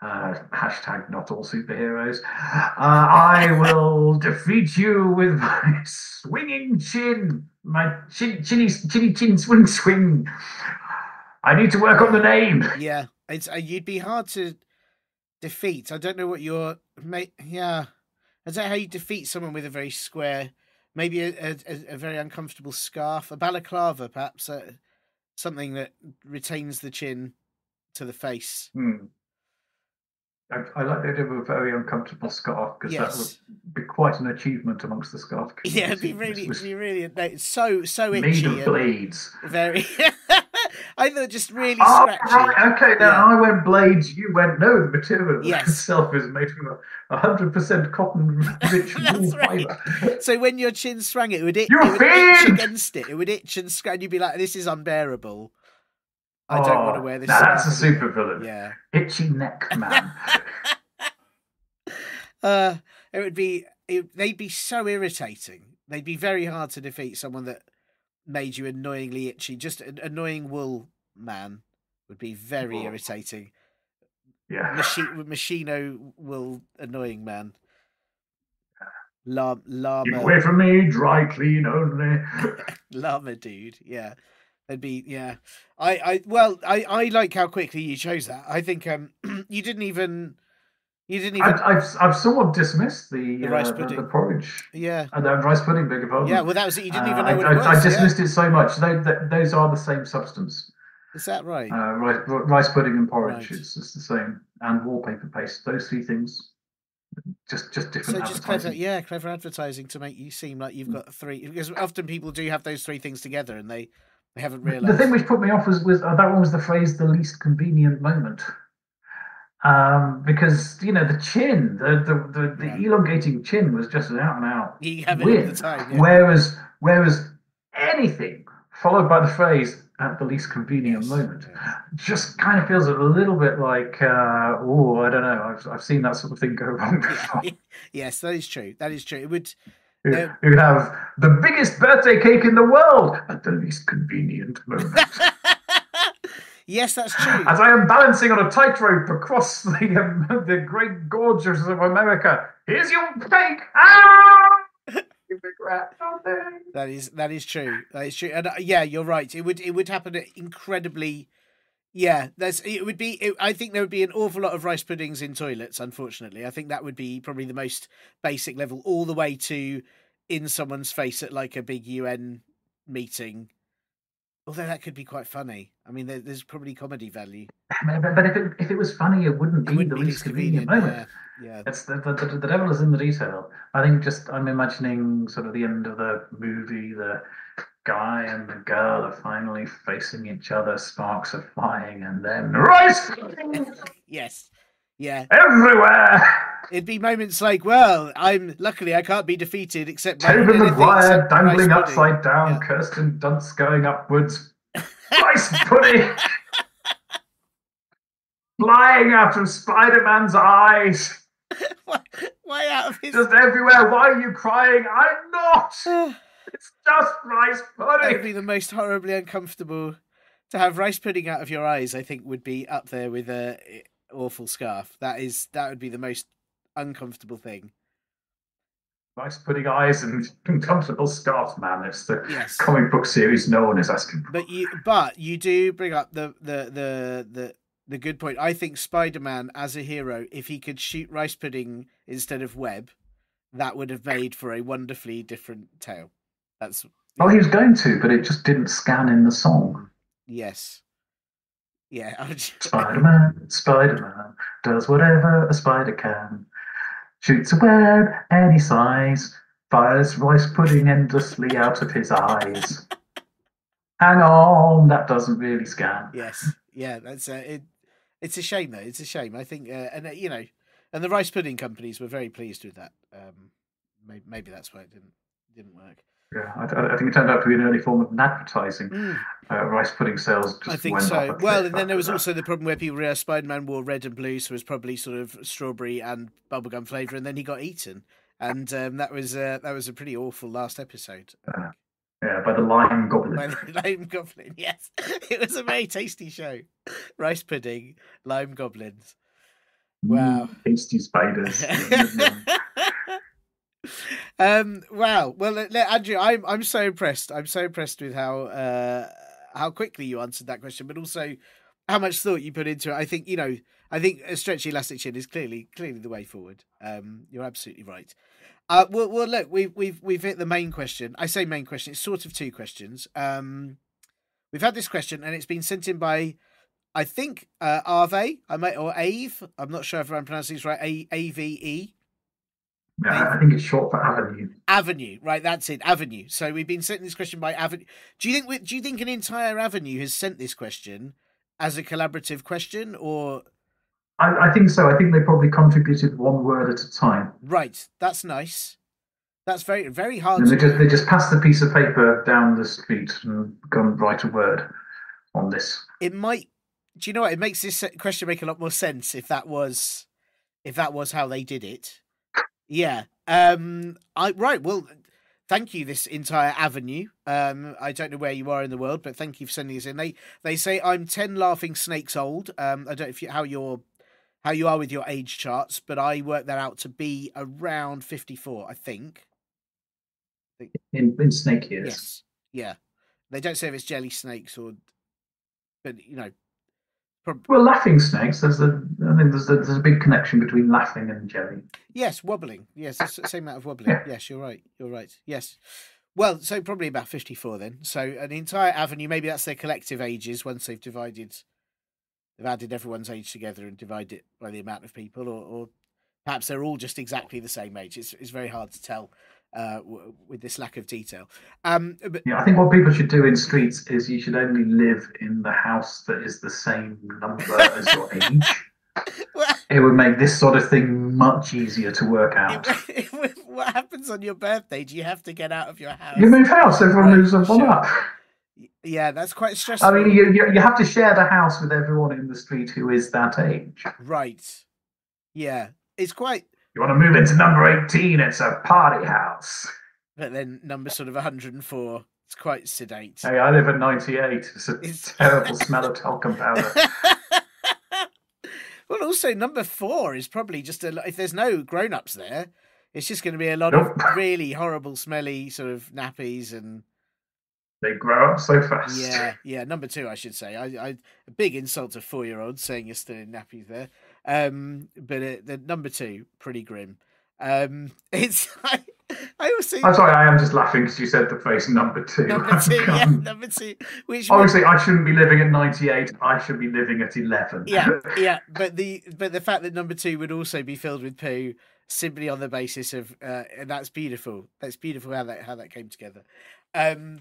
Uh, hashtag not all superheroes. Uh, I will defeat you with my swinging chin, my chin, chinny, chinny chin swing swing. I need to work on the name. Yeah, it's uh, you'd be hard to defeat. I don't know what your mate. Yeah, I don't know how you defeat someone with a very square, maybe a, a, a very uncomfortable scarf, a balaclava, perhaps uh, something that retains the chin to the face. Hmm. I, I like the idea of a very uncomfortable scarf because that would be quite an achievement amongst the scarf community. Yeah, it'd be really, it'd be really, no, it's so so made itchy of blades. very. I thought just really Oh, scratchy. right, okay. Now Yeah. I went blades. You went no. The material Yes. itself is made from a hundred percent cotton-rich That's wool right. fiber. So when your chin swung, it would itch. You it would itch against it. It would itch and scratch. And you'd be like, "This is unbearable. I don't want to Oh, wear this." Now that's a super villain. Yeah. Itchy neck man. Uh, it would be. It, they'd be so irritating. They'd be very hard to defeat. Someone that made you annoyingly itchy. Just an annoying wool man would be very Oh. irritating. yeah. Machine Machino wool annoying man. Llama, away from me, dry clean only. Llama dude, yeah. That'd be yeah. I, I well, I, I like how quickly you chose that. I think um you didn't even you didn't even I've, I've, I've somewhat dismissed the, The uh, rice the, pudding. the porridge. yeah. And uh, rice pudding, your pardon. Yeah, well that was it. You didn't even Uh, know what I, it was. I yeah. dismissed it so much. They, they, those are the same substance. Is that right? Uh, rice, rice pudding and porridge. Right. It's, it's the same. And wallpaper paste. Those three things. Just just so just clever, yeah, clever advertising to make you seem like you've got three because often people do have those three things together and they they haven't realised. The thing which put me off was, was uh, that one was the phrase "the least convenient moment," um, because you know the chin, the the, the, the Yeah. elongating chin was just an out and out You have it all weird. the time. Yeah. Whereas whereas anything followed by the phrase "at the least convenient Yes, moment" just kind of feels a little bit like, uh, oh, I don't know. I've I've seen that sort of thing go wrong before. Yes, that is true. That is true. It would You you have the biggest birthday cake in the world at the least convenient moment. Yes, that's true. As I am balancing on a tightrope across the um, the great gorges of America, here's your cake. Ah! You big rat. That is that is true. That is true. And uh, yeah, you're right. It would it would happen incredibly. Yeah, there's it would be. It, I think there would be an awful lot of rice puddings in toilets. Unfortunately, I think that would be probably the most basic level, all the way to in someone's face at like a big UN meeting. Although that could be quite funny. I mean, there, there's probably comedy value. But, but if, it, if it was funny, it wouldn't It be wouldn't the be least convenient, convenient. moment. Yeah, yeah. It's the, the, the, the devil is in the detail. I think just I'm imagining sort of the end of the movie, the guy and the girl are finally facing each other, sparks are flying, and then rice Yes. Yeah. everywhere. It'd be moments like, well, I'm luckily I can't be defeated except by Tobey Maguire dangling upside down, Yeah. Kirsten Dunst going upwards, rice pudding flying out of Spider Man's eyes, why, why out of his just everywhere. Why are you crying? I'm not. It's just rice pudding. That'd be the most horribly uncomfortable to have rice pudding out of your eyes. I think would be up there with a eh, awful scarf. That is that would be the most uncomfortable thing. Rice pudding eyes and uncomfortable scarf, man. It's the Yes. comic book series no one is asking for. But you but you do bring up the the the the the good point. I think Spider Man as a hero, if he could shoot rice pudding instead of web, that would have made for a wonderfully different tale. That's Oh, he was going to, but it just didn't scan in the song. yes. Yeah, would- Spider Man, Spider Man does whatever a spider can. Shoots a web any size, fires rice pudding endlessly out of his eyes. Hang on, that doesn't really scan. Yes, yeah, that's uh, it. It's a shame though. It's a shame. I think, uh, and uh, you know, and the rice pudding companies were very pleased with that. Um, maybe, maybe that's why it didn't didn't work. Yeah, I, I think it turned out to be an early form of an advertising. Mm, Uh, rice pudding sales just I think so. a Well, and then there was that. also the problem where people realized Spider Man wore red and blue, so it was probably sort of strawberry and bubblegum flavor, and then he got eaten, and um, that was uh, that was a pretty awful last episode. Uh, yeah, by the lime goblin. By the Lime Goblin, yes, it was a very tasty show. Rice pudding, lime goblins. Wow. tasty spiders. um. Wow. Well, Andrew, I'm I'm so impressed. I'm so impressed with how uh how quickly you answered that question, but also how much thought you put into it. I think you know. I think a stretchy elastic chin is clearly clearly the way forward. Um, you're absolutely right. Uh, well, well, look, we've we've we've hit the main question. I say main question. It's sort of two questions. Um, we've had this question, and it's been sent in by, I think, uh, Ave. I might or Ave. I'm not sure if I'm pronouncing this right. A A V E. Yeah, I think it's short for Avenue. Avenue, right? That's it, Avenue. So we've been sent this question by Avenue. Do you think? we- Do you think an entire Avenue has sent this question as a collaborative question, or I, I think so. I think they probably contributed one word at a time. right? That's nice. That's very very hard. And they just they just passed the piece of paper down the street and gone write a word on this. It might. Do you know what? It makes this question make a lot more sense if that was, if that was how they did it. Yeah. Um. I right. Well, thank you. This entire avenue. Um. I don't know where you are in the world, but thank you for sending this in. They they say I'm ten laughing snakes old. Um. I don't know if you, how you're, how you are with your age charts, but I worked that out to be around fifty four. I think. In in snake years. Yes. Yeah. They don't say if it's jelly snakes or, but you know, Well, laughing snakes. There's a I think there's a, there's a big connection between laughing and jelly. Yes, wobbling. Yes, it's the same amount of wobbling. Yeah. Yes, you're right. You're right. Yes. Well, so probably about 54 then. So an entire avenue, maybe that's their collective ages once they've divided, they've added everyone's age together and divided it by the amount of people, or, or perhaps they're all just exactly the same age. It's, it's very hard to tell uh, w- with this lack of detail. Um, but Yeah, I think what people should do in streets is you should only live in the house that is the same number as your age. It would make this sort of thing much easier to work out. what happens on your birthday? Do you have to get out of your house? You move house, everyone moves one sure. up. Yeah, that's quite stressful. I mean, you, you you have to share the house with everyone in the street who is that age. Right. Yeah. It's quite You want to move into number eighteen? It's a party house. but then number sort of 104. It's quite sedate. Hey, I live at ninety-eight. It's a It's- terrible smell of talcum powder. well, also number four is probably just a. If there's no grown-ups there, it's just going to be a lot Nope. of really horrible, smelly sort of nappies and They grow up so fast. yeah, yeah. Number two, I should say. I, I a big insult to four-year-olds saying you're still in nappies there. Um, but uh, the number two, pretty grim. Um, it's I, I also I'm sorry, I am just laughing because you said the phrase number two. number two, yeah, Um, number two, which Obviously, I shouldn't be living at 98. I should be living at 11. yeah, yeah. But the but the fact that number two would also be filled with poo simply on the basis of uh, and that's beautiful. That's beautiful how that how that came together. Um,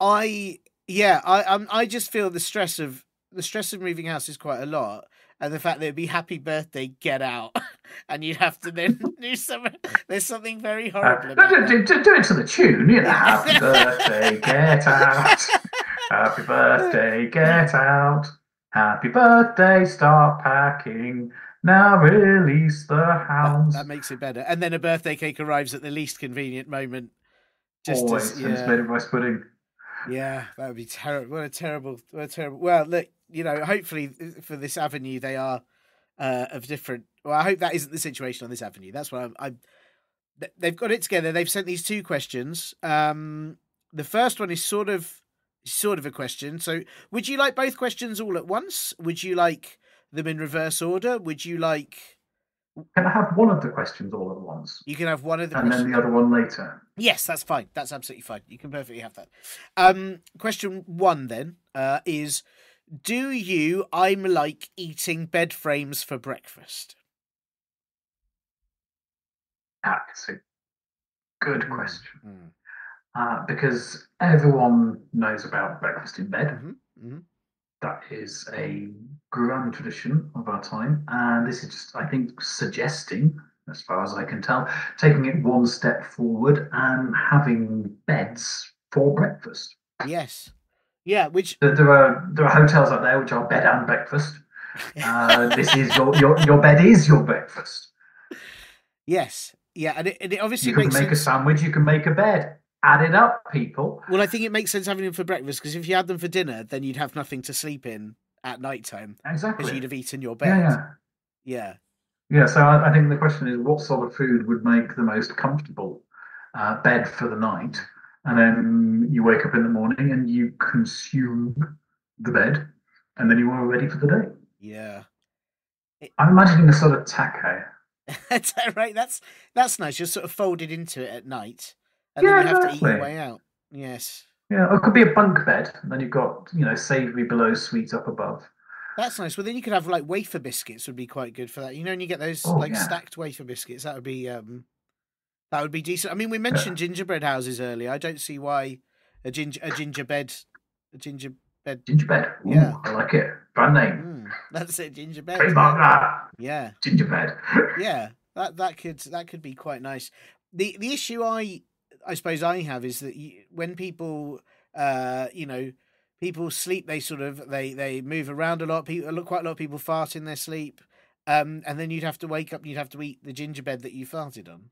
I yeah, I um, I just feel the stress of the stress of moving house is quite a lot. And the fact that it'd be happy birthday, get out, and you'd have to then do something. There's something very Uh, horrible about do, do- do- do it to the tune, you know. Happy birthday, get out. Happy birthday, get out. Happy birthday, start packing. Now release the hounds. that makes it better. And then a birthday cake arrives at the least convenient moment. Just Always, as, and it's yeah. made of rice pudding. Yeah, that would be terrible. What a terrible, what a terrible. Well, look, you know, hopefully uh, for this avenue they are uh, of different. Well, I hope that isn't the situation on this avenue. That's what I'm. I'm they've got it together. They've sent these two questions. Um, the first one is sort of, sort of a question. So, would you like both questions all at once? Would you like them in reverse order? Would you like? Can I have one of the questions all at once? You can have one of the And questions. then the other one later. Yes, that's fine. That's absolutely fine. You can perfectly have that. Um, question one then uh, is: Do you? I'm like eating bed frames for breakfast. That's a good Hmm. question. Mm. Uh, because everyone knows about breakfast in bed. Mhm, mhm. That is a grand tradition of our time. And this is just, I think, suggesting, as far as I can tell, taking it one step forward and having beds for breakfast. Yes. Yeah. Which. There there are there are hotels out there which are bed and breakfast. Uh, this is your, your your bed is your breakfast. yes. Yeah, and it, and it obviously You can make a sandwich. You can make a bed. Add it up, people. Well, I think it makes sense having them for breakfast because if you had them for dinner, then you'd have nothing to sleep in at night time because you'd have eaten your Yeah, bed. yeah. yeah. Yeah, so I, I think the question is what sort of food would make the most comfortable uh, bed for the night? And then you wake up in the morning and you consume the bed, and then you are ready for the day. Yeah. I'm imagining a sort of taco. That's right. That's that's nice. You're sort of folded into it at night, and Yeah, then you have to eat your way out. Yes, Yeah, or it could be a bunk bed, and then you've got, you know, savoury below, sweet up above. that's nice. Well, then you could have like wafer biscuits. Would be quite good for that. You know, when you get those Oh, like yeah. stacked wafer biscuits, that would be um, that would be decent. I mean, we mentioned gingerbread houses earlier. I don't see why a ginger a ginger bed a ginger bed. Gingerbread. Ooh, Yeah. I like it. Brand name. Mm, that's it, ginger bed. Trademark that. Yeah. Gingerbread. yeah that that could that could be quite nice the the issue i i suppose i have is that you, when people uh you know people sleep they sort of they they move around a lot people look quite a lot of people fart in their sleep um and then you'd have to wake up and you'd have to eat the gingerbread that you farted on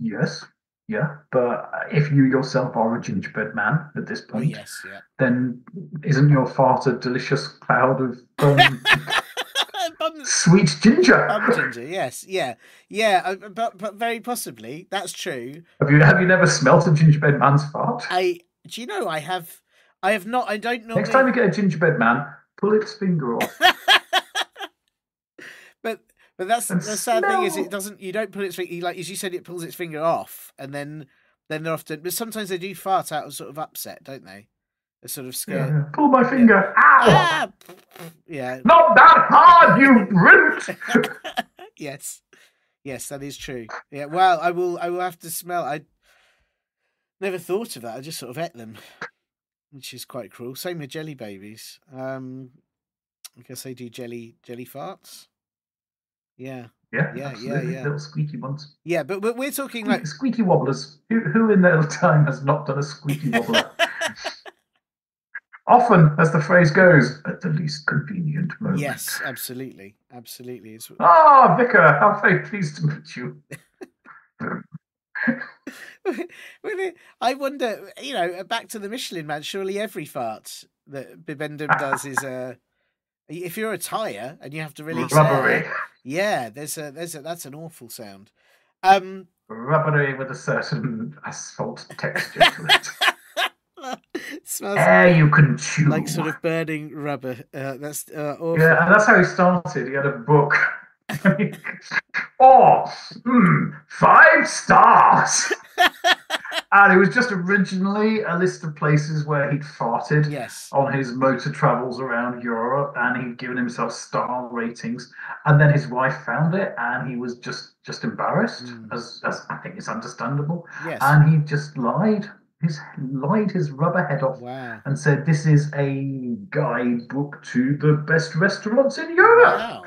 Yes. Yeah. But if you yourself are a gingerbread man at this oh point, yes yeah then isn't your fart a delicious cloud of um, Bum- sweet ginger? bum ginger yes yeah yeah uh, but but very possibly that's true Have you have you never smelt a gingerbread man's fart? i do you know i have i have not i don't know Next time you get a gingerbread man, pull its finger off. but that's the sad thing is it doesn't you don't pull its finger like as you said it pulls its finger off and then then they're often but sometimes they do fart out of sort of upset don't they a sort of Yeah, scared yeah. Pull my finger. Ow! ah! yeah Not that hard, you brute! yes yes that is true yeah well i will i will have to smell i never thought of that i just sort of ate them which is quite cruel same with jelly babies um i guess they do jelly jelly farts yeah Yeah, Yeah, yeah, absolutely. yeah. Little squeaky ones. yeah but, but we're talking like squeaky wobblers. Who, who in their time has not done a squeaky wobbler? Often, as the phrase goes, at the least convenient moment. Yes, absolutely, absolutely. It's Ah, Vicar, how very pleased to meet you. It- I wonder, you know, back to the Michelin Man. Surely every fart that Bibendum does is a. If you're a tire and you have to release Rubbery. air, yeah, there's a there's a that's an awful sound. Um, Rubbery with a certain asphalt texture to it. smells Air you can chew. like sort of burning rubber. Uh, that's uh, awful. Yeah, and that's how he started. He had a book. oh, hmm, five stars. and it was just originally a list of places where he'd farted Yes. on his motor travels around Europe, and he'd given himself star ratings. And then his wife found it, and he was just just embarrassed, Mm. as, as I think is understandable. Yes. And he just lied his lied his rubber head off wow. and said, "This is a guidebook to the best restaurants in Europe." Wow.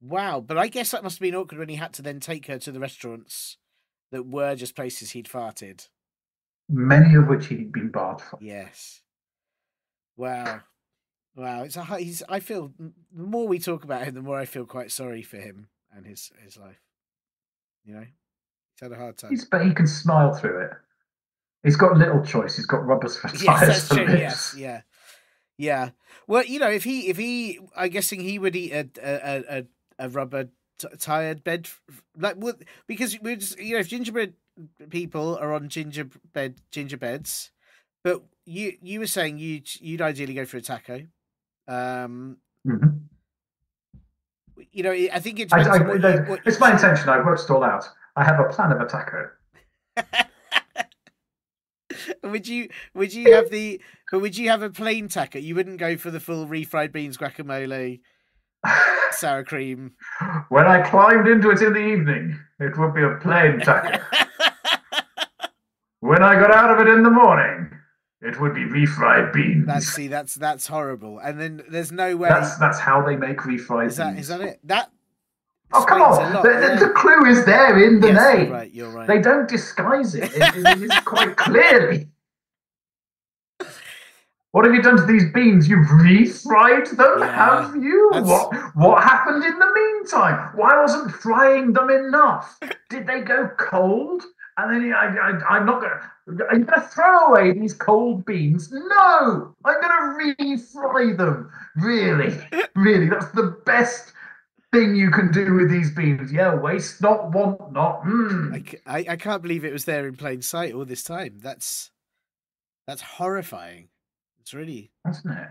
Wow. But I guess that must have been awkward when he had to then take her to the restaurants that were just places he'd farted. Many of which he'd been barred from. Yes. Wow. Wow. It's a he's I feel the more we talk about him, the more I feel quite sorry for him and his his life. You know? He's had a hard time. He's, but he can smile through it. He's got little choice. He's got rubbers for Yes, tires that's for true. lips. Yes, yeah. Yeah. Well, you know, if he if he I'm guessing he would eat a a a, a rubber tired bed like what because we're just you know if gingerbread people are on gingerbread ginger beds but you you were saying you'd you'd ideally go for a taco um Mhm. you know i think it I, I, what that- what it's my intention. I've worked it all out. I have a plan of a taco. would you would you have the but would you have a plain taco you wouldn't go for the full refried beans guacamole sour cream when I climbed into it in the evening, it would be a plain taco. when I got out of it in the morning, it would be refried beans. that's see that's that's horrible and then there's no way That's that's how they make refried is that beans. is that it that Oh come on! lot, the, the- yeah. the clue is there in the yes, name. you're right you're right They don't disguise it. It, it is quite clearly. What have you done to these beans? You've refried them, Yeah, have you? that's- What what happened in the meantime? Why wasn't frying them enough? Did they go cold And then I, I, I'm not gonna. Are you gonna throw away these cold beans? No, I'm gonna refry them. Really, really, that's the best thing you can do with these beans. Yeah, waste not, want not. Mm. I, I, I can't believe it was there in plain sight all this time. That's that's horrifying. It's really Isn't it?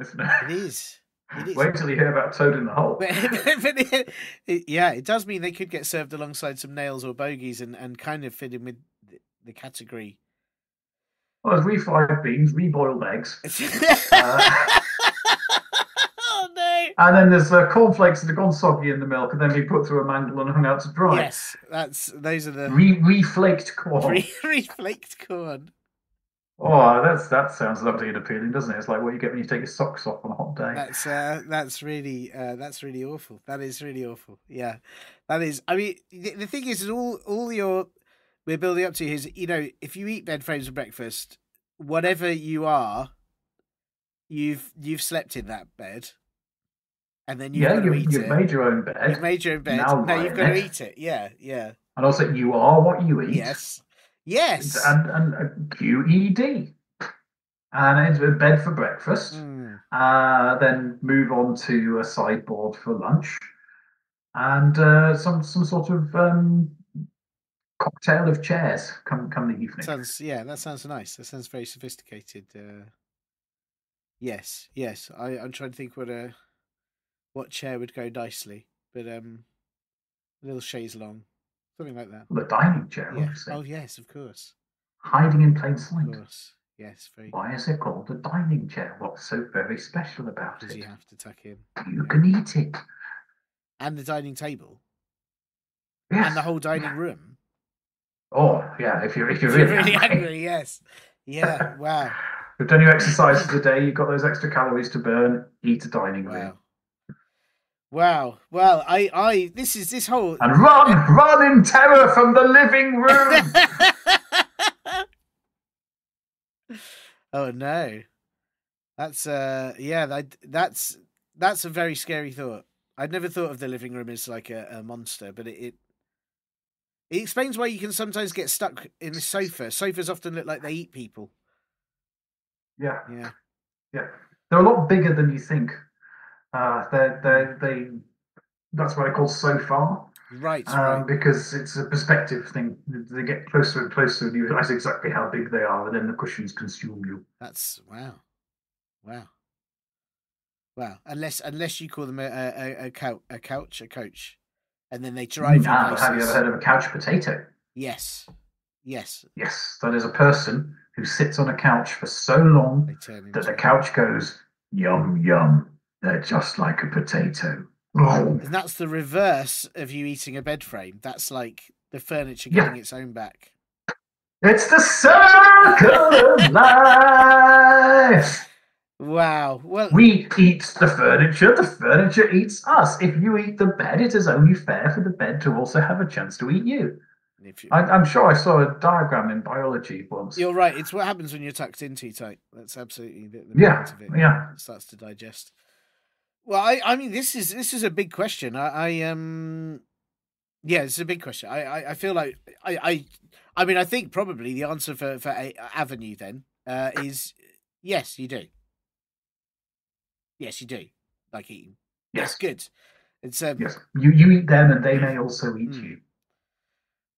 Isn't it it? is. It is. Wait till you hear about Toad in the Hole. But, but it, it- yeah, it does mean they could get served alongside some nails or bogies and, and kind of fit in with the, category. Well, there's refried beans, reboiled eggs, Uh. oh no! and then there's uh, cornflakes that have gone soggy in the milk, and then be put through a mangle and hung out to dry. Yes, that's those are the Re- reflaked corn. re- reflaked corn. Oh, that's that sounds lovely and appealing, doesn't it? It's like what you get when you take your socks off on a hot day. That's uh, that's really uh, that's really awful. That is really awful. Yeah, that is. I mean, the, the thing is, is all all your we're building up to is you know if you eat bed frames for breakfast, whatever you are, you've you've slept in that bed, and then you've yeah, got to you, eat you've it. made your own bed, You've made your own bed. Now Now you've got to eat it. Yeah, yeah. and also you are what you eat. Yes. Yes. and and uh, QED, and it's a bed for breakfast. Mm. Uh, then move on to a sideboard for lunch, and uh, some some sort of um, cocktail of chairs come come the evening. Sounds yeah, that sounds nice. That sounds very sophisticated. Uh, yes, yes. I, I'm trying to think what a what chair would go nicely, but um, a little chaise longue, something like that. the dining chair, Yeah. obviously, Oh yes, of course, hiding in plain of sight. course. Yes, very. Why is it called a dining chair? What's so very special about Does it? you have to tuck in You can eat it. and the dining table Yes. and the whole dining room? Oh, yeah. If you're if you're If really, really hungry. hungry, yes. Yeah. Wow. You've done your exercises for the day. You've got those extra calories to burn. Eat a dining room Wow. Wow. Well, I, I, this is this whole. and run, run in terror from the living room. oh no, that's uh, yeah, that that's that's a very scary thought. I'd never thought of the living room as like a, a monster, but it, it it explains why you can sometimes get stuck in the sofa. Sofas often look like they eat people. yeah, Yeah. yeah. They're a lot bigger than you think. Uh, they're they they. That's what I call so far. Right. um, right. because it's a perspective thing. They get closer and closer, and you realize exactly how big they are, and then the cushions consume you. That's wow, wow, wow. Unless unless you call them a a, a, a couch a couch a coach, and then they drive you Now, places. have you ever heard of a couch potato? Yes, yes. Yes, that is a person who sits on a couch for so long that the couch goes yum yum. They're just like a potato. Oh, And that's the reverse of you eating a bed frame. That's like the furniture Yeah. getting its own back. it's the circle of life. Wow. Well, We eat the furniture, the furniture eats us. If you eat the bed, it is only fair for the bed to also have a chance to eat you. if you, I, I'm sure I saw a diagram in biology once. you're right. It's what happens when you're tucked in too tight. That's absolutely the, the Yeah, of it. yeah. It starts to digest. Well, I, I mean, this is this is a big question. I, I um, yeah, it's a big question. I, I, I feel like I, I, I mean, I think probably the answer for for a, Avenue then uh, is yes, you do. Yes, you do like eating. Yes, good. It's um, yes. You you eat them, and they may also eat Mm. you.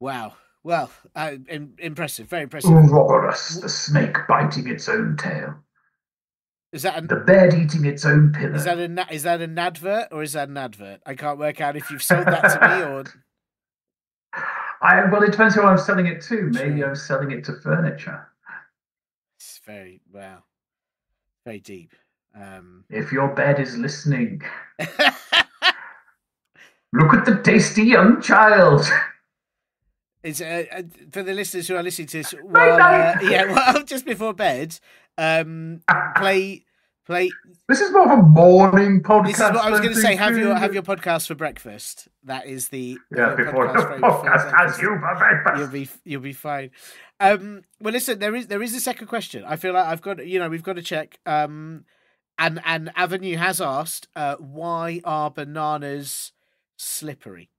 wow. Well, uh, im- impressive, very impressive. Ouroboros, the snake biting its own tail, Is that an the bed eating its own pillow. is that a is that an advert or is that an advert? I can't work out if you've sold that to me or I well, it depends who I'm selling it to. Maybe I'm selling it to furniture. it's very wow, very deep. Um, If your bed is listening, look at the tasty young child. it's uh, uh, for the listeners who are listening to this. Uh, yeah, well, just before bed, um, play play. This is more of a morning podcast. This is what I was going to say. Have your have your podcast for breakfast. That is the yeah before podcast has breakfast. you for breakfast. You'll be you'll be fine. Um, well, listen, there is there is a second question. I feel like I've got you know we've got to check. Um, and and Avenue has asked, uh, why are bananas slippery?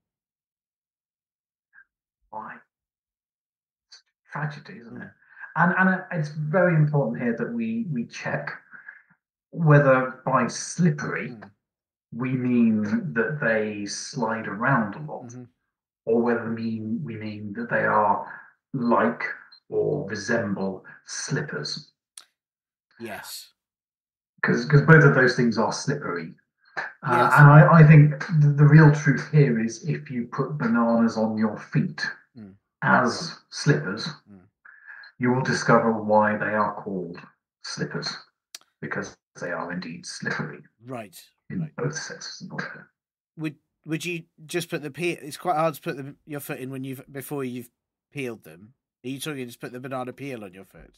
Why? tragedy, isn't it? And and it's very important here that we we check whether by slippery Mm. we mean that they slide around a lot, Mhm. or whether mean we mean that they are like or resemble slippers, Yes. because because both of those things are slippery. Uh, Yes. and I, I think the, the real truth here is if you put bananas on your feet Mm. as slippers, Mm. you will discover why they are called slippers, because they are indeed slippery Right. in Right. both sets of the body. Would would you just put the peel? It's quite hard to put the, your foot in when you've before you've peeled them. Are you talking to just put the banana peel on your foot?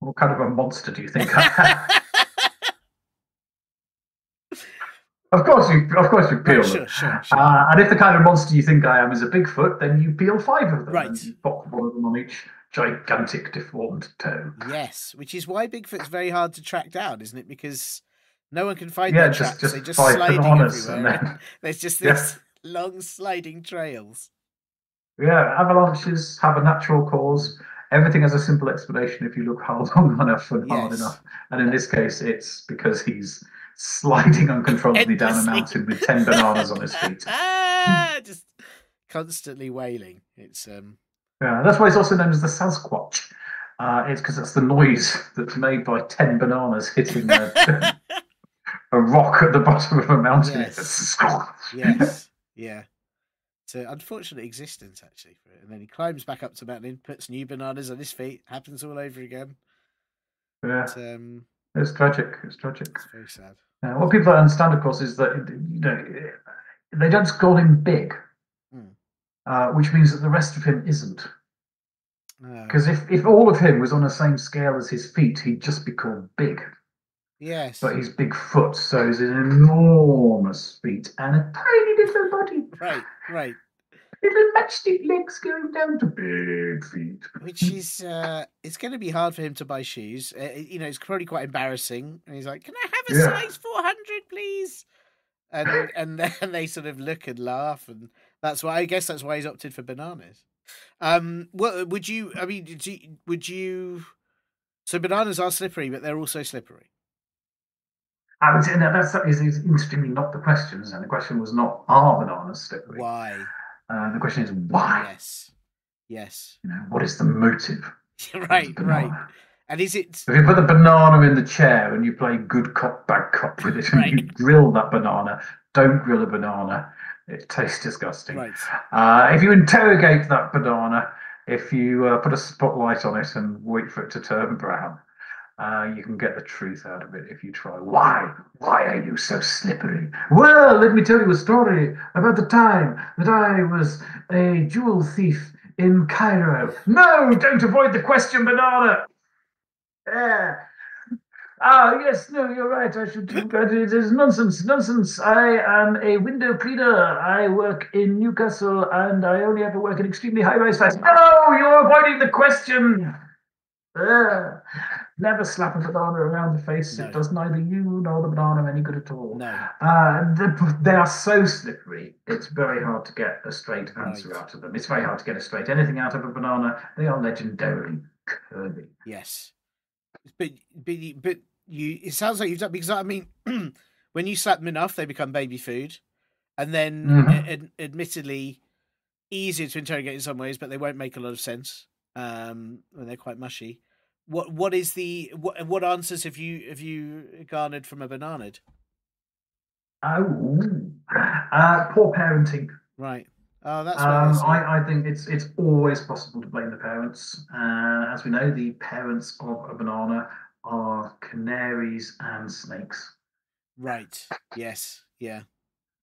What kind of a monster do you think I am? of course, you of course you peel Right, them. sure, sure, sure. Uh, and if the kind of monster you think I am is a Bigfoot, then you peel five of them Right. pop one of them on each gigantic deformed toe. yes, which is why Bigfoot's very hard to track down, isn't it? Because no one can find Yeah, their just- tracks. just They're just sliding everywhere. and then- There's just Yeah. long sliding trails. Yeah, avalanches have a natural cause. Everything has a simple explanation if you look hard long enough and hard enough. And in this case, it's because he's sliding uncontrollably down a mountain with ten bananas on his feet. just constantly wailing. It's um Yeah, that's why it's also known as the Sasquatch. Uh, it's because that's the noise that's made by ten bananas hitting a, a rock at the bottom of a mountain. Yes. Yes, yeah. It's an unfortunate existence actually. And then he climbs back up to the mountain, puts new bananas on his feet. Happens all over again. yeah, But, um, it's tragic. It's tragic. it's very sad. What people don't understand, of course, is that you know they don't call him big. Uh, which means that the rest of him isn't. Uh, Because if, if all of him was on the same scale as his feet, he'd just be called big. yes, But he's big foot, so he's an enormous feet and a tiny little body, right, right. little matchstick legs going down to big feet. Which is uh, it's going to be hard for him to buy shoes. Uh, you know, it's probably quite embarrassing. And he's like, "Can I have a Yeah. size four hundred, please?" And and then they sort of look and laugh, and that's why I guess that's why he's opted for bananas. Um, what would you? I mean, you, would you? So bananas are slippery, but they're also slippery. I would say that that's is, is interestingly not the question, and the question was not are bananas slippery. Why? Uh, the question is why. Yes, yes. You know, what is the motive? right, right. And is it? If you put the banana in the chair and you play good cop, bad cop with it, and you grill that banana, don't grill a banana. It tastes disgusting. Right. Uh, if you interrogate that banana, if you uh, put a spotlight on it and wait for it to turn brown, uh, you can get the truth out of it if you try. Why? Why are you so slippery? Well, let me tell you a story about the time that I was a jewel thief in Cairo. No, don't avoid the question, banana. There. Ah, yes, no, you're right. I should do that. It is nonsense, nonsense. I am a window cleaner. I work in Newcastle and I only ever work in extremely high rise flats. No, you're avoiding the question. Ah, never slap a banana around the face. No. It does neither you nor the banana any good at all. No. Uh, the, they are so slippery, it's very hard to get a straight answer Right. out of them. It's very hard to get a straight anything out of a banana. They are legendarily curvy. Yes, but but but you. It sounds like you've done because I mean, when you slap them enough, they become baby food, and then Mhm. ad- admittedly easier to interrogate in some ways, but they won't make a lot of sense. Um, when they're quite mushy. What what is the what what answers have you have you garnered from a banana? Oh, uh, poor parenting. Right. Oh, that's Um, I. I, think it's it's always possible to blame the parents. Uh, as we know, the parents of a banana are canaries and snakes. Right. Yes. Yeah.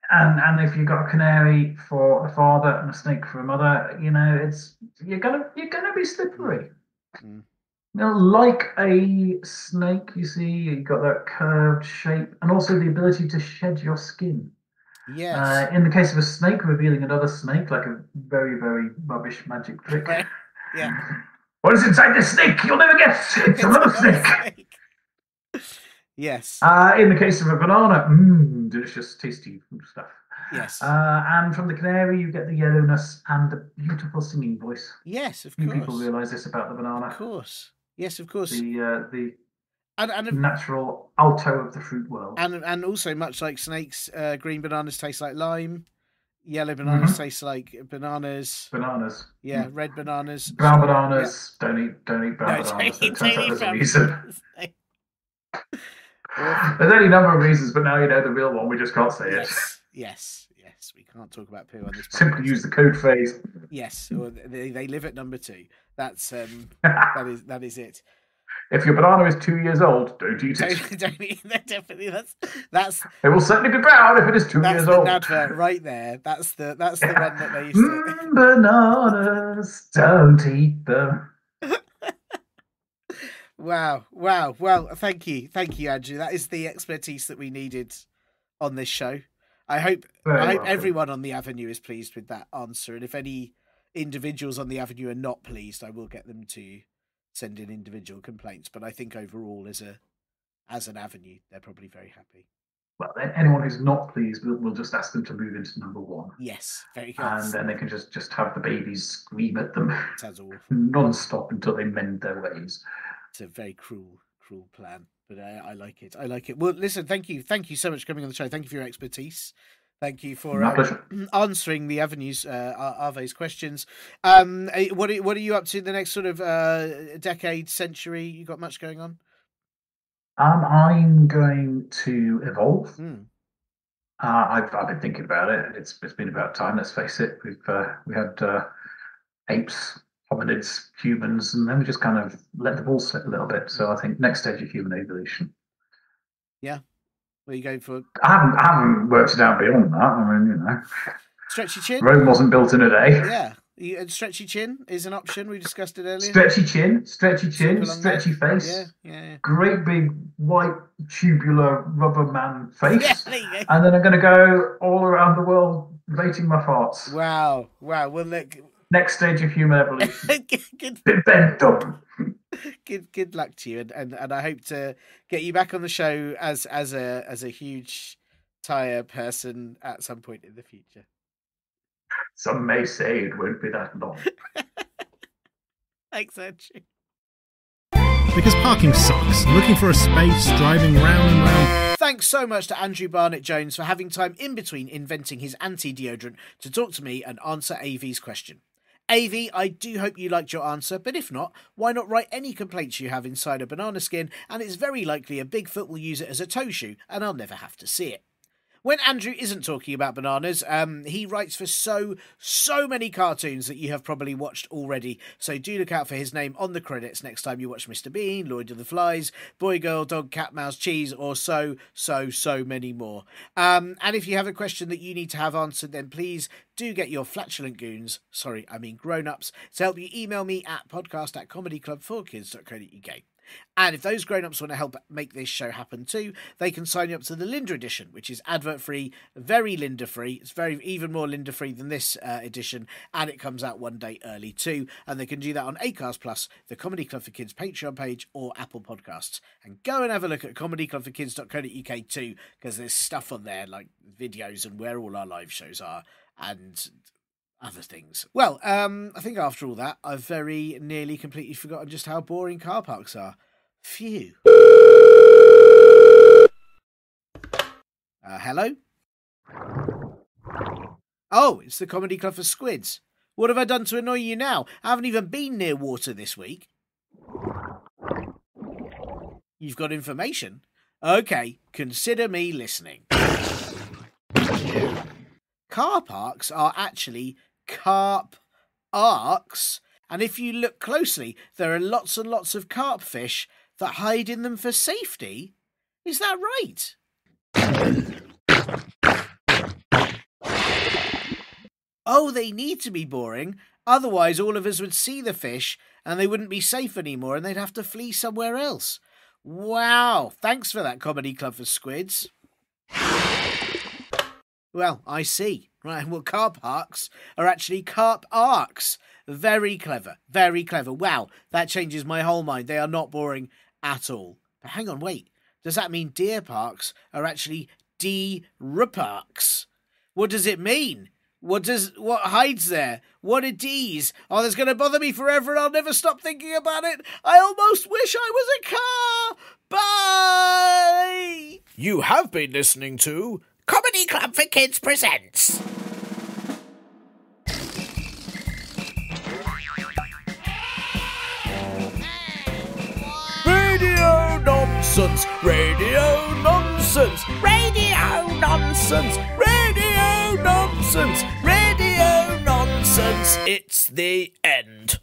And and if you've got a canary for a father and a snake for a mother, you know it's you're gonna you're gonna be slippery. Mm. You know, like a snake, you see, you've got that curved shape, and also the ability to shed your skin. Yes. Uh, in the case of a snake revealing another snake, like a very, very rubbish magic trick. Right. Yeah. What is inside this snake? You'll never guess. It's another snake. Yes. Uh, in the case of a banana, mmm, delicious, tasty stuff. Yes. Uh, and from the canary, you get the yellowness and the beautiful singing voice. yes, of Few course. people realise this about the banana. Of course. Yes, of course. The uh, the And and natural alto of the fruit world. and and also much like snakes, uh, green bananas taste like lime. Yellow bananas Mhm. taste like bananas. bananas. Yeah, red bananas. Brown bananas. Don't eat don't eat brown No, bananas. don't It turns out eat there's a brown reason. bananas. Awful. There's any number of reasons, but now you know the real one. We just can't say it. yes, yes, yes. We can't talk about poo on this. Simply use the code phrase. Yes, or they, they live at number two. That's um that is that is it. If your banana is two years old, don't eat it. Don't, don't eat that. Definitely, that's that's It will certainly be brown if it is two that's years the old. advert right there. That's the that's the one that they used to. Mm, bananas, don't eat them. Wow, wow, well, thank you, thank you, Andrew. That is the expertise that we needed on this show. I hope Very I hope welcome. everyone on the Avenue is pleased with that answer, and if any individuals on the Avenue are not pleased, I will get them to send in individual complaints. But I think overall, as a as an Avenue, they're probably very happy. Well, anyone who's not pleased, we'll, we'll just ask them to move into number one. Yes, very good. And then they can just, just have the babies scream at them Sounds awful. non-stop until they mend their ways. It's a very cruel, cruel plan, but I, I like it. I like it. Well, listen, thank you, thank you so much for coming on the show. Thank you for your expertise. Thank you for uh, answering the avenues uh, Ave's questions. Um, eh, what are, what are you up to in the next sort of uh, decade, century? You got much going on? Um, I'm going to evolve. Hmm. Uh, I've, I've been thinking about it. It's it's been about time. Let's face it. We've uh, we had uh, apes, hominids, humans, and then we just kind of let the ball slip a little bit. So I think next stage of human evolution. Where you going for I haven't I haven't worked it out beyond that. I mean, you know, stretchy chin? Rome wasn't built in a day. Yeah, you, and stretchy chin is an option. We discussed it earlier. Stretchy chin, stretchy chin, Something along that. stretchy face. Yeah, yeah, yeah. Great big white tubular rubber man face. Yeah, there. And then I'm going to go all around the world rating my farts. Wow, wow. Well, look, Next stage of human evolution. good, done. good, good luck to you, and, and and I hope to get you back on the show as as a as a huge tire person at some point in the future. Some may say it won't be that long. Thanks, Andrew. Because parking sucks. Looking for a space, driving round and round. Thanks so much to Andrew Barnett Jones for having time in between inventing his anti deodorant to talk to me and answer Ave's question. Ave, I do hope you liked your answer, but if not, why not write any complaints you have inside a banana skin, and it's very likely a Bigfoot will use it as a toe shoe, and I'll never have to see it. When Andrew isn't talking about bananas, um, he writes for so, so many cartoons that you have probably watched already. So do look out for his name on the credits next time you watch Mr. Bean, Lloyd of the Flies, Boy Girl, Dog, Cat, Mouse, Cheese, or so, so, so many more. Um, and if you have a question that you need to have answered, then please do get your flatulent goons, sorry, I mean grown ups, to help you email me at podcast at comedyclub4kids.co.uk. And if those grown ups want to help make this show happen too, they can sign you up to the Linda edition, which is advert free, very Linda free. It's very even more Linda free than this uh, edition, and it comes out one day early too. And they can do that on Acast Plus, the Comedy Club for Kids Patreon page, or Apple Podcasts. And go and have a look at comedyclub4kids.co.uk too, because there's stuff on there like videos and where all our live shows are, and other things. Well, um, I think after all that, I've very nearly completely forgotten just how boring car parks are. Phew. Uh, hello? Oh, it's the Comedy Club for Squids. What have I done to annoy you now? I haven't even been near water this week. You've got information? Okay, consider me listening. Car parks are actually carp arcs, and if you look closely, there are lots and lots of carp fish that hide in them for safety. Is that right? Oh, they need to be boring. Otherwise, all of us would see the fish and they wouldn't be safe anymore and they'd have to flee somewhere else. Wow. Thanks for that, Comedy Club for Squids. Well, I see. Right, well, car parks are actually carp arcs. Very clever, very clever. Wow, that changes my whole mind. They are not boring at all. But hang on, wait. Does that mean deer parks are actually D-parks? What does it mean? What does what hides there? What are D's? Oh, that's going to bother me forever, and I'll never stop thinking about it. I almost wish I was a car. Bye. You have been listening to Comedy Club for Kids presents. Radio nonsense, radio nonsense, radio nonsense, radio nonsense, radio nonsense. It's the end.